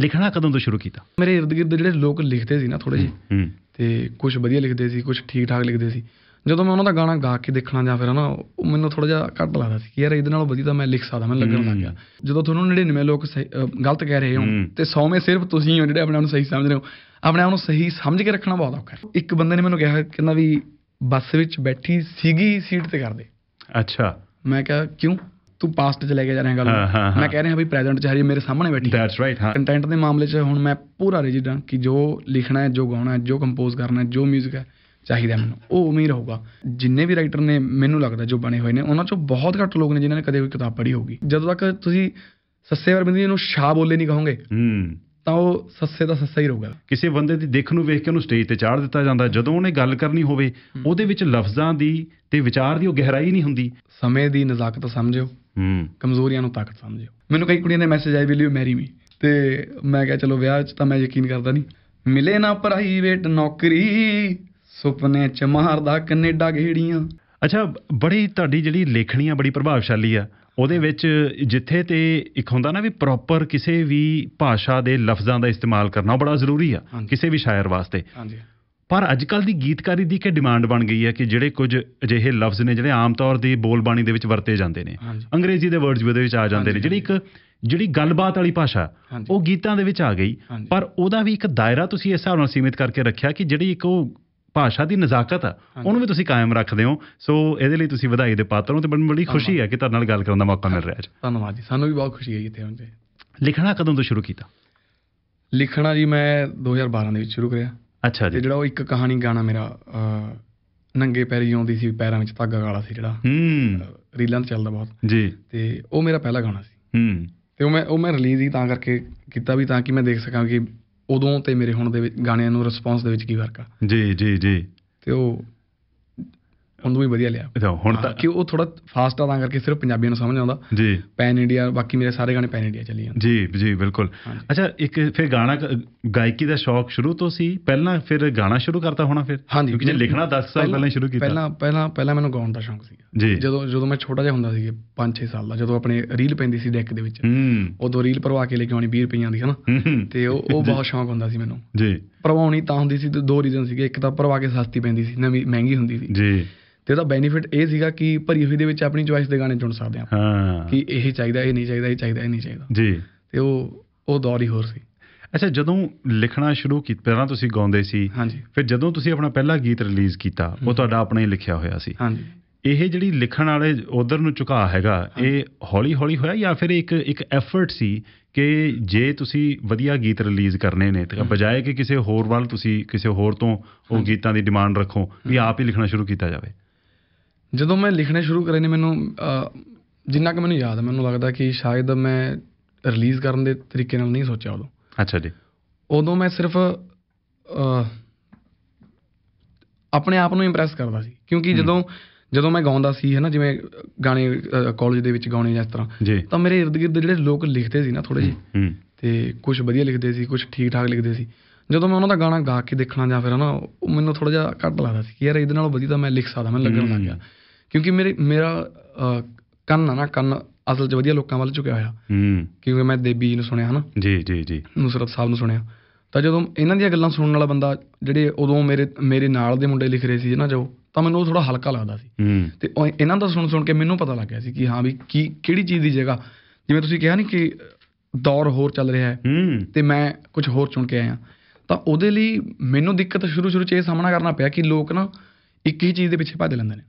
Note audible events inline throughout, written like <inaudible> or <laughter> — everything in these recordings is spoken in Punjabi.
ਲਿਖਣਾ ਕਦੋਂ ਤੋਂ ਸ਼ੁਰੂ ਕੀਤਾ? ਮੇਰੇ ਇਰਦ ਗਿਰਦ ਜਿਹੜੇ ਲੋਕ ਲਿਖਦੇ ਸੀ ਨਾ ਥੋੜੇ ਜਿਹੇ ਤੇ ਕੁਝ ਵਧੀਆ ਲਿਖਦੇ ਸੀ ਕੁਝ ਠੀਕ ਠਾਕ ਲਿਖਦੇ ਸੀ। ਜਦੋਂ ਮੈਂ ਉਹਨਾਂ ਦਾ ਗਾਣਾ ਗਾ ਕੇ ਦੇਖਣਾ ਜਾਂ ਫਿਰ ਨਾ ਉਹ ਮੈਨੂੰ ਥੋੜਾ ਜਿਹਾ ਘੱਟ ਲੱਗਦਾ ਸੀ ਕਿ ਯਾਰ ਇਹਦੇ ਨਾਲੋਂ ਵਧੀਆ ਤਾਂ ਮੈਂ ਲਿਖ ਸਕਦਾ ਮੈਨੂੰ ਲੱਗਣ ਲੱਗ ਗਿਆ। ਜਦੋਂ ਤੁਹਾਨੂੰ 99 ਲੋਕ ਗਲਤ ਕਹਿ ਰਹੇ ਹੋ। ਤੇ 100ਵੇਂ ਸਿਰਫ ਤੁਸੀਂ ਹੋ ਜਿਹੜੇ ਆਪਣੇ ਆਪ ਨੂੰ ਸਹੀ ਸਮਝ ਰਹੇ ਹੋ। ਆਪਣੇ ਆਪ ਨੂੰ ਸਹੀ ਸਮਝ ਕੇ ਰੱਖਣਾ ਬਹੁਤ ਔਖਾ ਹੈ। ਇੱਕ ਬੰਦੇ ਨੇ ਮੈਨੂੰ ਕਿਹਾ ਕਹਿੰਦਾ ਵੀ ਬੱਸ ਵਿੱਚ ਬੈਠੀ ਸੀਗੀ ਸੀਟ ਤੇ ਕਰ ਦੇ ਅੱਛਾ। ਮੈਂ ਕਿਹਾ ਕਿਉਂ? ਤੂੰ ਪਾਸਟ ਚ ਲੈ ਕੇ ਜਾ ਰਿਹਾ ਗੱਲ। ਮੈਂ ਕਹਿ ਰਿਹਾ ਵੀ ਪ੍ਰੈਜ਼ੈਂਟ ਚ ਹਰੀ ਮੇਰੇ ਸਾਹਮਣੇ ਬੈਠੀ। ਦੈਟਸ ਰਾਈਟ ਹਾਂ। ਕੰਟੈਂਟ ਦੇ ਮਾਮਲੇ 'ਚ ਹੁਣ ਮੈਂ ਪੂਰਾ ਰਿਜਿਡ ਹਾਂ ਕਿ ਜੋ ਲਿਖਣਾ ਹੈ ਜੋ ਗਾਉਣਾ ਹੈ ਜੋ ਕੰਪੋਜ਼ ਕਰਨਾ ਹੈ ਜੋ 뮤직 ਹੈ ਚਾਹੀਦਾ ਮੈਨੂੰ। ਉਹ ਉਵੇਂ ਹੀ ਰਹੂਗਾ। ਜਿੰਨੇ ਵੀ ਰਾਈਟਰ ਨੇ ਮੈਨੂੰ ਲੱਗਦਾ ਜੋ ਬਣੇ ਹੋਏ ਨੇ ਉਹਨਾਂ 'ਚੋਂ ਬਹੁਤ ਘੱਟ ਲੋਕ ਨੇ ਜਿਨ੍ਹਾਂ ਨੇ ਕਦੇ ਕੋਈ ਕਿਤਾਬ ਪੜ੍ਹੀ ਹੋਊਗੀ। ਜਦੋਂ ਤੱਕ ਤੁਸੀਂ ਸੱਸੇ ਵਰਬਿੰਦੀ ਨੂੰ ਸ਼ਾ ਬੋਲੇ ਨਹੀਂ ਕਹੋਗੇ ਹੂੰ। ਤਾਂ ਉਹ ਸੱਸੇ ਦਾ ਸੱਸਾ ਹੀ ਰਹੂਗਾ। ਕਿਸੇ ਬੰਦੇ ਦੀ ਦੇਖ ਨੂੰ ਵੇਖ ਕੇ ਉਹਨੂੰ ਸਟੇਜ ਤੇ ਚਾੜ ਦਿੱਤਾ ਜਾਂਦਾ। ਜਦੋਂ ਉਹਨੇ ਗੱਲ ਕਰਨੀ ਹੋਵੇ ਉਹਦੇ ਵਿੱਚ ਲਫ਼ਜ਼ਾਂ ਦੀ ਤੇ ਵਿਚਾਰ ਦੀ ਉਹ ਗਹਿਰਾਈ ਨਹੀਂ ਹੁੰਦੀ। ਸਮੇਂ ਦੀ ਨਜ਼ਾਕਤ ਸਮਝਿਓ। ਹੂੰ। ਕਮਜ਼ੋਰੀਆਂ ਨੂੰ ਤਾਕਤ ਸਮਝਿਓ। ਮੈਨੂੰ ਕਈ ਕੁੜੀਆਂ ਨੇ ਮੈਸੇਜ ਆਏ ਵੀ ਲਿਓ ਮੈਰੀ ਮੀ ਤੇ ਮੈਂ ਕਿਹਾ ਚਲੋ ਵਿਆਹ 'ਚ ਤਾਂ ਮੈਂ ਯਕੀਨ ਕਰਦਾ ਨਹੀਂ ਮਿਲੇ ਨਾ ਪ੍ਰਾਈਵੇਟ ਨੌਕਰੀ ਸੁਪਨੇ 'ਚ ਮਾਰਦਾ ਕੈਨੇਡਾ ਗੇੜੀਆਂ। ਅੱਛਾ ਬੜੀ ਤੁਹਾਡੀ ਜਿਹੜੀ ਲੇਖਣੀ ਆ ਬੜੀ ਪ੍ਰਭਾਵਸ਼ਾਲੀ ਆ। ਉਹਦੇ ਵਿੱਚ ਜਿੱਥੇ ਤੇ ਇੱਕ ਹੁੰਦਾ ਨਾ ਵੀ ਪ੍ਰੋਪਰ ਕਿਸੇ ਵੀ ਭਾਸ਼ਾ ਦੇ ਲਫ਼ਜ਼ਾਂ ਦਾ ਇਸਤੇਮਾਲ ਕਰਨਾ ਉਹ ਬੜਾ ਜ਼ਰੂਰੀ ਆ। ਕਿਸੇ ਵੀ ਸ਼ਾਇਰ ਵਾਸਤੇ। ਹਾਂਜੀ। ਪਰ ਅੱਜ ਕੱਲ ਦੀ ਗੀਤਕਾਰੀ ਦੀ ਕਿ ਡਿਮਾਂਡ ਬਣ ਗਈ ਹੈ ਕਿ ਜਿਹੜੇ ਕੁਝ ਅਜਿਹੇ ਲਫ਼ਜ਼ ਨੇ ਜਿਹੜੇ ਆਮ ਤੌਰ ਦੀ ਬੋਲਬਾਣੀ ਦੇ ਵਿੱਚ ਵਰਤੇ ਜਾਂਦੇ ਨੇ। ਅੰਗਰੇਜ਼ੀ ਦੇ ਵਰਡਸ ਵੀ ਉਹਦੇ ਵਿੱਚ ਆ ਜਾਂਦੇ ਨੇ। ਜਿਹੜੀ ਇੱਕ ਜਿਹੜੀ ਗੱਲਬਾਤ ਵਾਲੀ ਭਾਸ਼ਾ। ਉਹ ਗੀਤਾਂ ਦੇ ਵਿੱਚ ਆ ਗਈ। ਪਰ ਉਹਦਾ ਵੀ ਇੱਕ ਦਾਇਰਾ ਤੁਸੀਂ ਇਸ ਹਿਸਾਬ ਨਾਲ ਸੀਮਿਤ ਕਰਕੇ ਰੱਖਿਆ ਕਿ ਜਿਹੜੀ ਇੱਕ ਉਹ ਭਾਸ਼ਾ ਦੀ ਨਜ਼ਾਕਤ ਆ। ਉਹਨੂੰ ਵੀ ਤੁਸੀਂ ਕਾਇਮ ਰੱਖਦੇ ਹੋ। ਸੋ ਇਹਦੇ ਲਈ ਤੁਸੀਂ ਵਧਾਈ ਦੇ ਪਾਤਰ ਹੋ ਤੇ ਬੜੀ ਬੜੀ ਖੁਸ਼ੀ ਹੈ ਕਿ ਤੁਹਾਡੇ ਨਾਲ ਗੱਲ ਕਰਨ ਦਾ ਮੌਕਾ ਮਿਲ ਰਿਹਾ ਅੱਜ। ਧੰਨਵਾਦ ਜੀ। ਸਾਨੂੰ ਵੀ ਬਹੁਤ ਖੁਸ਼ੀ ਹੈ ਇੱਥੇ ਤੇ। ਲਿਖਣਾ ਕਦੋਂ ਤੋਂ ਸ਼ੁਰੂ ਕੀਤਾ? ਲਿਖਣਾ ਜੀ ਮੈਂ 2012 ਦੇ ਵਿੱਚ ਸ਼ੁਰੂ ਕਰਿਆ। ਅੱਛਾ ਤੇ ਜੀ ਜਿਹੜਾ ਉਹ ਇੱਕ ਕਹਾਣੀ ਗਾਣਾ ਮੇਰਾ ਨੰਗੇ ਪੈਰੀ ਆਉਂਦੀ ਸੀ ਪੈਰਾਂ ਵਿੱਚ ਧਾਗਾ ਗਾਲਾ ਸੀ ਜਿਹੜਾ। ਹੂੰ। ਰੀਲਾਂ 'ਤੇ ਚੱਲਦਾ ਬਹੁਤ। ਜੀ। ਤੇ ਉਹ ਮੇਰਾ ਪਹਿਲਾ ਗਾਣਾ ਸੀ। ਹੂੰ। ਤੇ ਉਹ ਮੈਂ ਉਹ ਮੈਂ ਰਿਲੀਜ਼ ਹੀ ਤਾਂ ਕਰਕੇ ਕੀਤਾ ਵੀ ਤਾਂ ਕਿ ਮੈਂ ਦੇਖ ਸਕਾਂ ਕਿ ਉਦੋਂ ਤੇ ਮੇਰੇ ਹੁਣ ਦੇ ਵਿੱਚ ਗਾਣਿਆਂ ਨੂੰ ਰਿਸਪੌਂਸ ਦੇ ਵਿੱਚ ਕੀ ਫ਼ਰਕ ਆ। ਜੀ ਜੀ ਜੀ। ਤੇ ਉਹ ਉਹਨੂੰ ਵੀ ਵਧੀਆ ਲਿਆ। ਤਾਂ ਹੁਣ ਤਾਂ ਕਿ ਉਹ ਥੋੜਾ ਫਾਸਟ ਆ ਤਾਂ ਕਰਕੇ ਸਿਰਫ ਪੰਜਾਬੀਆਂ ਨੂੰ ਸਮਝ ਆਉਂਦਾ। ਜੀ। ਪੈਨ ਇੰਡੀਆ ਬਾਕੀ ਮੇਰੇ ਸਾਰੇ ਗਾਣੇ ਪੈਨ ਇੰਡੀਆ ਚੱਲੀ ਜਾਂਦੇ। ਜੀ ਜੀ ਬਿਲਕੁਲ। ਅੱਛਾ ਇੱਕ ਫਿਰ ਗਾਣਾ ਗਾਇਕੀ ਦਾ ਸ਼ੌਕ ਸ਼ੁਰੂ ਤੋਂ ਸੀ ਪਹਿਲਾਂ ਫਿਰ ਗਾਣਾ ਸ਼ੁਰੂ ਕਰਤਾ ਹੋਣਾ ਫਿਰ? ਹਾਂਜੀ ਕਿਉਂਕਿ ਜੇ ਲਿਖਣਾ 10 ਸਾਲ ਪਹਿਲਾਂ ਸ਼ੁਰੂ ਕੀਤਾ। ਪਹਿਲਾਂ ਪਹਿਲਾਂ ਪਹਿਲਾਂ ਮੈਨੂੰ ਗਾਉਣ ਦਾ ਸ਼ੌਂਕ ਜੀ। ਜਦੋਂ ਜਦੋਂ ਮੈਂ ਛੋਟਾ ਜਿਹਾ ਹੁੰਦਾ ਸੀ 5-6 ਸਾਲ ਦਾ ਜਦੋਂ ਆਪਣੇ ਰੀਲ ਪੈਂਦੀ ਸੀ ਡੈਕ ਦੇ ਵਿੱਚ। ਹੂੰ। ਉਦੋਂ ਰੀਲ ਭਰਵਾ ਕੇ ਲੈ ਕੇ ਆਉਣੀ 20 ਰੁਪਈਆਂ ਦੀ ਹਨਾ। ਤੇ ਉਹ ਉਹ ਬਹੁਤ ਸ਼ੌਂਕ ਹੁੰਦਾ ਸੀ ਮੈਨੂੰ। ਜੀ। ਭਰਵਾਉਣੀ ਤਾਂ ਹੁੰਦੀ ਸੀ ਦੋ ਰੀਜ਼ਨ ਸੀਗੇ। ਇੱਕ ਤਾਂ ਭਰਵਾ ਕੇ ਸਸਤੀ ਪੈਂਦੀ ਸੀ ਨਵੀਂ ਮਹਿੰਗੀ ਹੁੰਦੀ ਸੀ। ਜੀ। ਤੇ ਉਹਦਾ ਬੈਨੀਫਿਟ ਇਹ ਸੀਗਾ ਕਿ ਭਰੀ ਹੋਈ ਦੇ ਵਿੱਚ ਆਪਣੀ ਚੁਆਇਸ ਦੇ ਗਾਣੇ ਚੁਣ ਸਕਦੇ ਆਪਾਂ। ਹਾਂ। ਕਿ ਇਹ ਚਾਹੀਦਾ ਇਹ ਨਹੀਂ ਚਾਹੀਦਾ ਇਹ ਚਾਹੀਦਾ ਇਹ ਨਹੀਂ ਚਾਹੀਦਾ। ਜੀ। ਤੇ ਉਹ ਉਹ ਦੌਰ ਹੀ ਹੋਰ ਸੀ। ਅੱਛਾ ਜਦੋਂ ਲਿਖਣਾ ਸ਼ੁਰੂ ਕੀਤਾ ਪਹਿਲਾਂ ਤੁਸੀਂ ਗਾਉਂਦੇ ਸੀ ਹਾਂਜੀ। ਫਿਰ ਜਦੋਂ ਤੁਸੀਂ ਆਪਣਾ ਪਹਿਲਾ ਗੀਤ ਰਿਲੀਜ਼ ਕੀਤਾ ਉਹ ਤੁਹਾਡਾ ਆਪਣਾ ਹੀ ਲਿਖਿਆ ਹੋਇਆ ਸੀ। ਹਾਂਜੀ। ਇਹ ਜਿਹੜੀ ਲਿਖਣ ਵਾਲੇ ਉਧਰ ਨੂੰ ਝੁਕਾਅ ਹੈਗਾ ਇਹ ਹੌਲੀ ਹੌਲੀ ਹੋਇਆ ਜਾਂ ਫਿਰ ਇੱਕ ਇੱਕ ਐਫਰਟ ਸੀ ਕਿ ਜੇ ਤੁਸੀਂ ਵਧੀਆ ਗੀਤ ਰਿਲੀਜ਼ ਕਰਨੇ ਨੇ ਤਾਂ ਬਜਾਏ ਕਿ ਕਿਸੇ ਹੋਰ ਵੱਲ ਤੁਸੀਂ ਕਿਸੇ ਹੋਰ ਤੋਂ ਉਹ ਗੀਤਾਂ ਦੀ ਡਿਮਾਂਡ ਰੱਖੋ ਵੀ ਆਪ ਹੀ ਲਿਖਣਾ ਸ਼ੁਰੂ ਕੀਤਾ ਜਾਵੇ। ਜਦੋਂ ਮੈਂ ਲਿਖਣੇ ਸ਼ੁਰੂ ਕਰੇ ਨੇ ਮੈਨੂੰ ਜਿੰਨਾ ਕਿ ਮੈਨੂੰ ਯਾਦ ਹੈ ਮੈਨੂੰ ਲੱਗਦਾ ਕਿ ਸ਼ਾਇਦ ਮੈਂ ਰਿਲੀਜ਼ ਕਰਨ ਦੇ ਤਰੀਕੇ ਨਾਲ ਨਹੀਂ ਸੋਚਿਆ ਉਦੋਂ। ਅੱਛਾ ਜੀ। ਉਦੋਂ ਮੈਂ ਸਿਰਫ ਆਪਣੇ ਆਪ ਨੂੰ ਇੰਪ੍ਰੈਸ ਕਰਦਾ ਸੀ। ਕਿਉਂਕਿ ਜਦੋਂ ਜਦੋਂ ਮੈਂ ਗਾਉਂਦਾ ਸੀ ਹੈ ਨਾ ਜਿਵੇਂ ਗਾਣੇ ਕਾਲਜ ਦੇ ਵਿੱਚ ਗਾਉਣੇ ਜਾਂ ਇਸ ਤਰ੍ਹਾਂ ਤਾਂ ਮੇਰੇ ਇਰਦ ਗਿਰਦ ਜਿਹੜੇ ਲੋਕ ਲਿਖਦੇ ਸੀ ਨਾ ਥੋੜੇ ਜਿਹੇ ਤੇ ਕੁਝ ਵਧੀਆ ਲਿਖਦੇ ਸੀ ਕੁਝ ਠੀਕ ਠਾਕ ਲਿਖਦੇ ਸੀ। ਜਦੋਂ ਮੈਂ ਉਹਨਾਂ ਦਾ ਗਾਣਾ ਗਾ ਕੇ ਦੇਖਣਾ ਜਾਂ ਫਿਰ ਨਾ ਉਹ ਮੈਨੂੰ ਥੋੜਾ ਜਿਹਾ ਘੱਟ ਲੱਗਦਾ ਸੀ ਕਿ ਯਾਰ ਇਹਦੇ ਨਾਲੋਂ ਵਧੀਆ ਤਾਂ ਮੈਂ ਲਿਖ ਸਕਦਾ ਮੈਨੂੰ ਲੱਗਣ ਲੱਗ ਗਿਆ। ਕਿਉਂਕਿ ਮੇਰੇ ਮੇਰਾ ਕੰਨ ਆ ਨਾ ਕੰਨ ਅਸਲ 'ਚ ਵਧੀਆ ਲੋਕਾਂ ਵੱਲ ਝੁਕਿਆ ਹੋਇਆ। ਹੂੰ। ਕਿਉਂਕਿ ਮੈਂ ਦੇਬੀ ਜੀ ਨੂੰ ਸੁਣਿਆ ਹਨਾ। ਜੀ ਜੀ ਜੀ। ਨੁਸਰਤ ਸਾਹਿਬ ਨੂੰ ਸੁਣਿਆ। ਤਾਂ ਜਦੋਂ ਇਹਨਾਂ ਦੀਆਂ ਗੱਲਾਂ ਸੁਣਨ ਵਾਲਾ ਬੰਦਾ ਜਿਹੜੇ ਉਦੋਂ ਮੇਰੇ ਮੇਰੇ ਨਾਲ ਦੇ ਮੁੰਡੇ ਲਿਖ ਰਹੇ ਸੀ ਨਾ ਜੋ ਤਾਂ ਮੈਨੂੰ ਉਹ ਥੋੜਾ ਹਲਕਾ ਲੱਗਦਾ ਸੀ। ਹੂੰ। ਤੇ ਇਹਨਾਂ ਦਾ ਸੁਣ ਸੁਣ ਕੇ ਮੈਨੂੰ ਪਤਾ ਲੱਗ ਗਿਆ ਸੀ ਕਿ ਹਾਂ ਵੀ ਕੀ ਕਿਹੜੀ ਚੀਜ਼ ਦੀ ਜਗ੍ਹਾ। ਜਿਵੇਂ ਤੁਸੀਂ ਕਿਹਾ ਨਹੀਂ ਕਿ ਦੌਰ ਹੋਰ ਚੱਲ ਰਿਹਾ ਹੈ। ਹੂੰ। ਤੇ ਮੈਂ ਕੁਝ ਹੋਰ ਚੁਣ ਕੇ ਆਇਆ। ਤਾਂ ਉਹਦੇ ਲਈ ਮੈਨੂੰ ਦਿੱਕਤ ਸ਼ੁਰੂ ਸ਼ੁਰੂ 'ਚ ਇਹ ਸਾਹਮਣਾ ਕਰਨਾ ਪਿਆ ਕਿ ਲੋਕ ਨਾ ਇੱਕ ਹੀ ਚੀਜ਼ ਦੇ ਪਿੱਛੇ ਭੱਜ ਲੈਂਦੇ ਨੇ।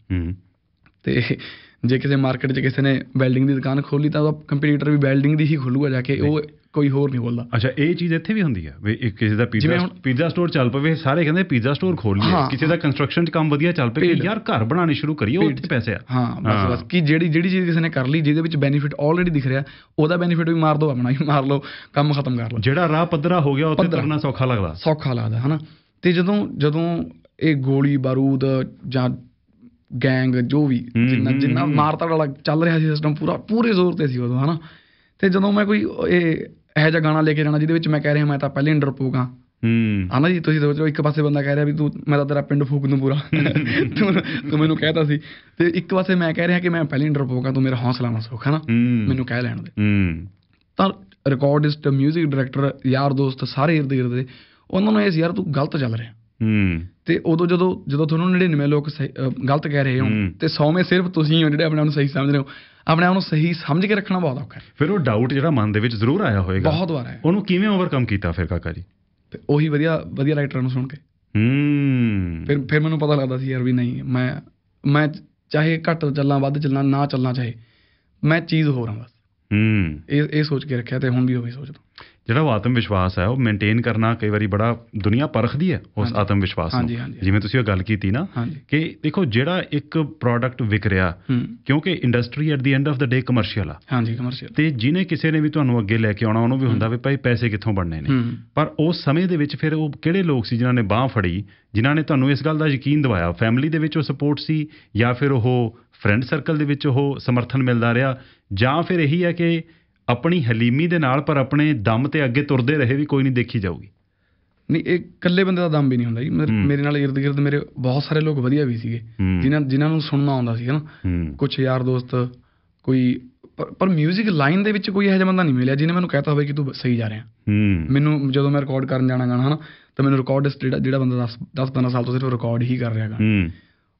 ਹੂੰ ਤੇ ਜੇ ਕਿਸੇ ਮਾਰਕੀਟ 'ਚ ਕਿਸੇ ਨੇ ਵੈਲਡਿੰਗ ਦੀ ਦੁਕਾਨ ਖੋਲੀ ਤਾਂ ਉਹਦਾ ਕੰਪੀਟੀਟਰ ਵੀ ਵੈਲਡਿੰਗ ਦੀ ਹੀ ਖੋਲੂਗਾ ਜਾ ਕੇ ਉਹ ਕੋਈ ਹੋਰ ਨਹੀਂ ਖੋਲਦਾ ਅੱਛਾ ਇਹ ਚੀਜ਼ ਇੱਥੇ ਵੀ ਹੁੰਦੀ ਹੈ ਵੀ ਇੱਕ ਕਿਸੇ ਦਾ ਪੀਜ਼ਾ ਹੁਣ- ਪੀਜ਼ਾ ਸਟੋਰ ਚੱਲ ਪਵੇ ਸਾਰੇ ਕਹਿੰਦੇ ਪੀਜ਼ਾ ਸਟੋਰ ਖੋਲ ਲਈਏ ਹਾਂ। ਕਿਸੇ ਦਾ ਕੰਸਟਰਕਸ਼ਨ 'ਚ ਕੰਮ ਵਧੀਆ ਚੱਲ ਪਵੇ। ਯਾਰ ਘਰ ਬਣਾਉਣੀ ਸ਼ੁਰੂ ਕਰੀਏ ਉਹ ਉੱਥੇ ਪੈਸੇ ਆ। ਹਾਂ ਬਸ ਬਸ ਕਿ ਜਿਹੜੀ ਜਿਹੜੀ ਚੀਜ਼ ਕਿਸੇ ਨੇ ਕਰ ਲਈ ਜਿਹਦੇ ਵਿੱਚ ਬੈਨੀਫਿਟ ਆਲਰੇਡੀ ਦਿਖ ਰਿਹਾ ਉਹਦਾ ਬੈਨੀਫਿਟ ਵੀ ਮਾਰ ਦਿਓ ਆਪਣਾ ਵੀ ਮਾਰ ਲਓ ਕੰਮ ਖਤਮ ਕਰ ਲਓ। ਜਿਹੜਾ ਰਾਹ ਪੱਧਰਾ ਹੋ ਗਿਆ ਉੱਥੇ। ਤੁਰਨਾ ਸੌਖਾ ਲੱਗਦਾ। ਸੌਖਾ ਲੱਗਦਾ ਹਨਾ? ਤੇ ਜਦੋਂ ਜਦੋਂ ਇਹ ਗੋਲੀ ਬਾਰੂਦ ਜਾਂ ਗੈਂਗ ਜੋ ਵੀ ਜਿੰਨਾ ਜਿੰਨਾ। ਮਾਰਤਾ ਵਾਲਾ ਚੱਲ ਰਿਹਾ ਸੀ ਸਿਸਟਮ ਪੂਰਾ ਪੂਰੇ ਜ਼ੋਰ ਤੇ ਸੀ ਉਦੋਂ ਹਨਾ? ਤੇ ਜਦੋਂ ਮੈਂ ਕੋਈ ਇਹ ਇਹੋ ਜਿਹਾ ਗਾਣਾ ਲੈ ਕੇ ਜਾਣਾ ਜਿਹਦੇ ਵਿੱਚ ਮੈਂ ਕਹਿ ਰਿਹਾ ਮੈਂ ਤਾਂ ਪਹਿਲੇ ਡਰਪੋਕ ਹਾਂ। ਹੂੰ। ਹਨਾ ਜੀ ਤੁਸੀਂ ਸੋਚ ਇੱਕ ਪਾਸੇ ਬੰਦਾ ਕਹਿ ਰਿਹਾ ਵੀ ਤੂੰ ਮੈਂ ਤਾਂ ਤੇਰਾ ਪਿੰਡ ਫੂਕ ਦੂੰ ਪੂਰਾ। ਤੂੰ ਤੂੰ ਮੈਨੂੰ ਕਹਿਤਾ ਸੀ। ਤੇ ਇੱਕ ਪਾਸੇ ਮੈਂ ਕਹਿ ਰਿਹਾ ਕਿ ਮੈਂ ਪਹਿਲੇ ਡਰਪੋਕ ਹਾਂ ਤੂੰ ਮੇਰਾ ਹੌਸਲਾ ਨਾ ਸੁੱਖ ਹਨਾ? ਮੈਨੂੰ ਕਹਿ ਲੈਣ ਦੇ। ਹੂੰ। ਤਾਂ ਰਿਕਾਰਡਿਸਟ 뮤직 ਡਾਇਰੈਕਟਰ ਯਾਰ ਦੋਸਤ ਸਾਰੇ ਇਰਦ ਗਿਰਦ ਦੇ ਉਹਨਾਂ ਨੂੰ ਇਹ ਸੀ ਯਾਰ ਤੂੰ ਗਲਤ ਚੱਲ ਰਿਹਾ। ਹੂੰ। ਤੇ ਉਦੋਂ ਜਦੋਂ ਜਦੋਂ ਤੁਹਾਨੂੰ 99 ਲੋਕ ਗਲਤ ਕਹਿ ਰਹੇ ਹੋ। ਤੇ 100ਵੇਂ ਸਿਰਫ ਤੁਸੀਂ ਹੋ ਜਿਹੜੇ ਆਪਣੇ ਆਪ ਨੂੰ ਸਹੀ ਸਮਝ ਰਹੇ ਹੋ। ਆਪਣੇ ਆਪ ਨੂੰ ਸਹੀ ਸਮਝ ਕੇ ਰੱਖਣਾ ਬਹੁਤ ਔਖਾ ਹੈ। ਫਿਰ ਉਹ ਡਾਊਟ ਜਿਹੜਾ ਮਨ ਦੇ ਵਿੱਚ ਜ਼ਰੂਰ ਆਇਆ ਹੋਵੇਗਾ ਬਹੁਤ ਵਾਰ ਹੈ ਉਹਨੂੰ ਕਿਵੇਂ ਓਵਰਕਮ ਕੀਤਾ ਫਿਰ ਕਾਕਾ ਜੀ? ਤੇ ਉਹੀ ਵਧੀਆ ਵਧੀਆ ਰਾਈਟਰਾਂ ਨੂੰ ਸੁਣ ਕੇ। ਹੂੰ। ਫਿਰ ਫਿਰ ਮੈਨੂੰ ਪਤਾ ਲੱਗਦਾ ਸੀ ਯਾਰ ਵੀ ਨਹੀਂ ਮੈਂ ਮੈਂ ਚਾਹੇ ਘੱਟ ਚੱਲਾਂ ਵੱਧ ਚੱਲਾਂ ਨਾ ਚੱਲਾਂ ਚਾਹੇ ਮੈਂ ਚੀਜ਼ ਹੋਰ ਹਾਂ ਬਸ। ਹੂੰ। ਇਹ ਇਹ ਸੋਚ ਕੇ ਰੱਖਿਆ ਤੇ ਹੁਣ ਵੀ ਉਹੀ ਸੋਚਦਾ। ਜਿਹੜਾ ਉਹ ਆਤਮ ਵਿਸ਼ਵਾਸ ਹੈ ਉਹ ਮੇਨਟੇਨ ਕਰਨਾ ਕਈ ਵਾਰੀ ਬੜਾ ਦੁਨੀਆ ਪਰਖਦੀ ਹੈ ਉਸ। ਆਤਮ ਵਿਸ਼ਵਾਸ ਨੂੰ। ਜਿਵੇਂ ਤੁਸੀਂ ਉਹ ਗੱਲ ਕੀਤੀ ਨਾ ਕਿ ਦੇਖੋ ਜਿਹੜਾ ਇੱਕ ਪ੍ਰੋਡਕਟ ਵਿਕ ਰਿਹਾ ਕਿਉਂਕਿ industry at the end of the day commercial ਆ। ਹਾਂਜੀ ਕਮਰਸ਼ੀਅਲ ਤੇ ਜਿਹਨੇ ਕਿਸੇ ਨੇ ਵੀ ਤੁਹਾਨੂੰ ਅੱਗੇ ਲੈ ਕੇ ਆਉਣਾ ਉਹਨੂੰ ਵੀ ਹੁੰਦਾ ਵੀ ਭਾਈ ਪੈਸੇ ਕਿੱਥੋਂ ਬਣਨੇ ਨੇ। ਪਰ ਉਸ ਸਮੇਂ ਦੇ ਵਿੱਚ ਫਿਰ ਉਹ ਕਿਹੜੇ ਲੋਕ ਸੀ ਜਿਨ੍ਹਾਂ ਨੇ ਬਾਹ ਫੜੀ ਜਿਨ੍ਹਾਂ ਨੇ ਤੁਹਾਨੂੰ ਇਸ ਗੱਲ ਦਾ ਯਕੀਨ ਦਿਵਾਇਆ? ਫੈਮਿਲੀ ਦੇ ਵਿੱਚ ਉਹ ਸਪੋਰਟ ਸੀ ਜਾਂ ਫਿਰ ਉਹ ਫਰੈਂਡ ਸਰਕਲ ਦੇ ਵਿੱਚ ਉਹ ਸਮਰਥਨ ਮਿਲਦਾ ਰਿਹਾ? ਜਾਂ ਫਿਰ ਇਹੀ ਹੈ ਕਿ ਆਪਣੀ ਹਲੀਮੀ ਦੇ ਨਾਲ ਪਰ ਆਪਣੇ ਦਮ ਤੇ ਅੱਗੇ ਤੁਰਦੇ ਰਹੇ ਵੀ ਕੋਈ ਨਹੀਂ ਦੇਖੀ ਜਾਊਗੀ। ਨਹੀਂ ਇਹ ਇਕੱਲੇ ਬੰਦੇ ਦਾ ਦਮ ਵੀ ਨਹੀਂ ਹੁੰਦਾ ਜੀ। ਮੇਰੇ- ਨਾਲ ਇਰਦ ਗਿਰਦ ਮੇਰੇ ਬਹੁਤ ਸਾਰੇ ਲੋਕ ਵਧੀਆ ਵੀ ਸੀਗੇ। ਜਿਨ੍ਹਾਂ ਜਿਨ੍ਹਾਂ ਨੂੰ ਸੁਣਨਾ ਆਉਂਦਾ ਸੀ ਨਾ। ਹੂੰ। ਕੁਝ ਯਾਰ ਦੋਸਤ ਕੋਈ ਪਰ- 뮤직 ਲਾਈਨ ਦੇ ਵਿੱਚ ਕੋਈ ਇਹੋ ਜਿਹਾ ਬੰਦਾ ਨਹੀਂ ਮਿਲਿਆ ਜਿਹਨੇ ਮੈਨੂੰ ਕਹਿਤਾ ਹੋਵੇ ਕਿ ਤੂੰ ਸਹੀ ਜਾ ਰਿਹਾ। ਮੈਨੂੰ ਜਦੋਂ ਮੈਂ ਰਿਕਾਰਡ ਕਰਨ ਜਾਣਾ ਗਾਣਾ ਹਨਾ ਤਾਂ ਮੈਨੂੰ ਰਿਕਾਰਡਿਸਟ ਜਿਹੜਾ ਜਿਹੜਾ ਬੰਦਾ 10 10 15 ਸਾਲ ਤੋਂ ਸਿਰਫ ਰਿਕਾਰਡ ਹੀ ਕਰ ਰਿਹਾ ਗਾ। ਹੂੰ।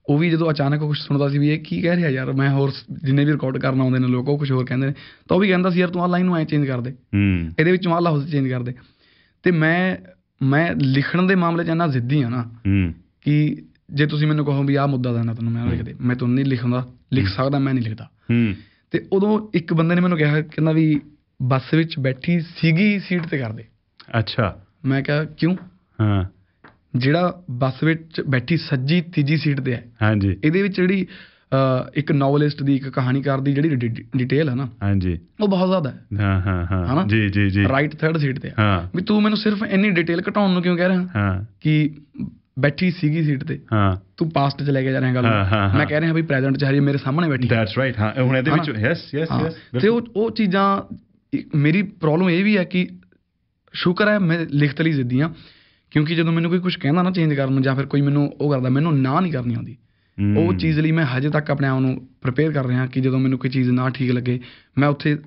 ਉਹ ਵੀ ਜਦੋਂ ਅਚਾਨਕ ਕੁਝ ਸੁਣਦਾ ਸੀ ਵੀ ਇਹ ਕੀ ਕਹਿ ਰਿਹਾ ਯਾਰ ਮੈਂ ਹੋਰ ਜਿੰਨੇ ਵੀ ਰਿਕਾਰਡ ਕਰਨ ਆਉਂਦੇ ਨੇ ਲੋਕ ਉਹ ਕੁਝ ਹੋਰ ਕਹਿੰਦੇ ਨੇ ਤਾਂ ਉਹ ਵੀ ਕਹਿੰਦਾ ਸੀ ਯਾਰ ਤੂੰ ਆਹ ਲਾਈਨ ਨੂੰ ਐ ਚੇਂਜ ਕਰ ਦੇ। ਹੂੰ। ਇਹਦੇ ਵਿੱਚੋਂ ਆਹ ਲਫ਼ਜ਼ ਚੇਂਜ ਕਰ ਦੇ। ਤੇ ਮੈਂ ਮੈਂ ਲਿਖਣ ਦੇ ਮਾਮਲੇ 'ਚ ਇੰਨਾ ਜ਼ਿੱਦੀ ਆ ਨਾ ਹੂੰ। ਕਿ ਜੇ ਤੁਸੀਂ ਮੈਨੂੰ ਕਹੋ ਵੀ ਆਹ ਮੁੱਦਾ ਦੇਣਾ ਤੈਨੂੰ ਮੈਂ ਲਿਖ ਦੇ ਮੈਂ ਤੁਹਾਨੂੰ ਨਹੀਂ ਲਿਖਦਾ ਲਿਖ ਸਕਦਾ ਮੈਂ ਨਹੀਂ ਲਿਖਦਾ। ਹੂੰ। ਤੇ ਉਦੋਂ ਇੱਕ ਬੰਦੇ ਨੇ ਮੈਨੂੰ ਕਿਹਾ ਕਹਿੰਦਾ ਵੀ ਬੱਸ ਵਿੱਚ ਬੈਠੀ ਸੀਗੀ ਸੀਟ ਤੇ ਕਰ ਦੇ। ਅੱਛਾ। ਮੈਂ ਕਿਹਾ ਕਿਉਂ? ਹਾਂ। ਜਿਹੜਾ ਬੱਸ ਵਿੱਚ ਬੈਠੀ ਸੱਜੀ ਤੀਜੀ ਸੀਟ ਤੇ ਹੈ। ਹਾਂਜੀ। ਇਹਦੇ ਵਿੱਚ ਜਿਹੜੀ ਇੱਕ ਨੋਵਲਿਸਟ ਦੀ ਇੱਕ ਕਹਾਣੀਕਾਰ ਦੀ ਜਿਹੜੀ ਡਿਟੇਲ ਹੈ ਨਾ ਹਾਂਜੀ। ਉਹ ਬਹੁਤ ਜ਼ਿਆਦਾ ਹੈ। ਹਾਂ ਹਾਂ? ਹਾਂ। ਜੀ ਜੀ ਜੀ। ਰਾਈਟ ਥਰਡ ਸੀਟ ਤੇ ਹੈ। ਵੀ ਤੂੰ ਮੈਨੂੰ ਸਿਰਫ ਇੰਨੀ ਡਿਟੇਲ ਘਟਾਉਣ ਨੂੰ ਕਿਉਂ ਕਹਿ ਰਿਹਾ? ਹਾਂ। ਕਿ ਬੈਠੀ ਸੀਗੀ ਸੀਟ ਤੇ। ਹਾਂ। ਤੂੰ ਪਾਸਟ ਚ ਲੈ ਕੇ ਜਾ ਰਿਹਾ ਗੱਲ। ਮੈਂ ਕਹਿ ਰਿਹਾ ਵੀ ਪ੍ਰੈਜ਼ੈਂਟ ਚ ਹਰੀ ਮੇਰੇ ਸਾਹਮਣੇ ਬੈਠੀ। ਦੈਟਸ ਰਾਈਟ ਹਾਂ। ਹੁਣ ਇਹਦੇ ਵਿੱਚ? ਯੈਸ ਯੈਸ ਯੈਸ ਤੇ ਉਹ ਉਹ ਚੀਜ਼ਾਂ ਮੇਰੀ ਪ੍ਰੋਬਲਮ ਇਹ ਵੀ ਹੈ ਕਿ ਸ਼ੁਕਰ ਹੈ ਮੈਂ ਲਿਖਤ ਲਈ ਜ਼ਿੱਦੀ ਹਾਂ। ਕਿਉਂਕਿ ਜਦੋਂ ਮੈਨੂੰ ਕੋਈ ਕੁਝ ਕਹਿੰਦਾ ਨਾ ਚੇਂਜ ਕਰਨ ਨੂੰ ਜਾਂ ਫਿਰ ਕੋਈ ਮੈਨੂੰ ਉਹ ਕਰਦਾ ਮੈਨੂੰ ਨਾ ਨਹੀਂ ਕਰਨੀ ਆਉਂਦੀ। ਉਹ ਚੀਜ਼ ਲਈ ਮੈਂ ਹਜੇ ਤੱਕ ਆਪਣੇ ਆਪ ਨੂੰ ਪ੍ਰਿਪੇਅਰ ਕਰ ਰਿਹਾ ਕਿ ਜਦੋਂ ਮੈਨੂੰ ਕੋਈ ਚੀਜ਼ ਨਾ ਠੀਕ ਲੱਗੇ ਮੈਂ ਉੱਥੇ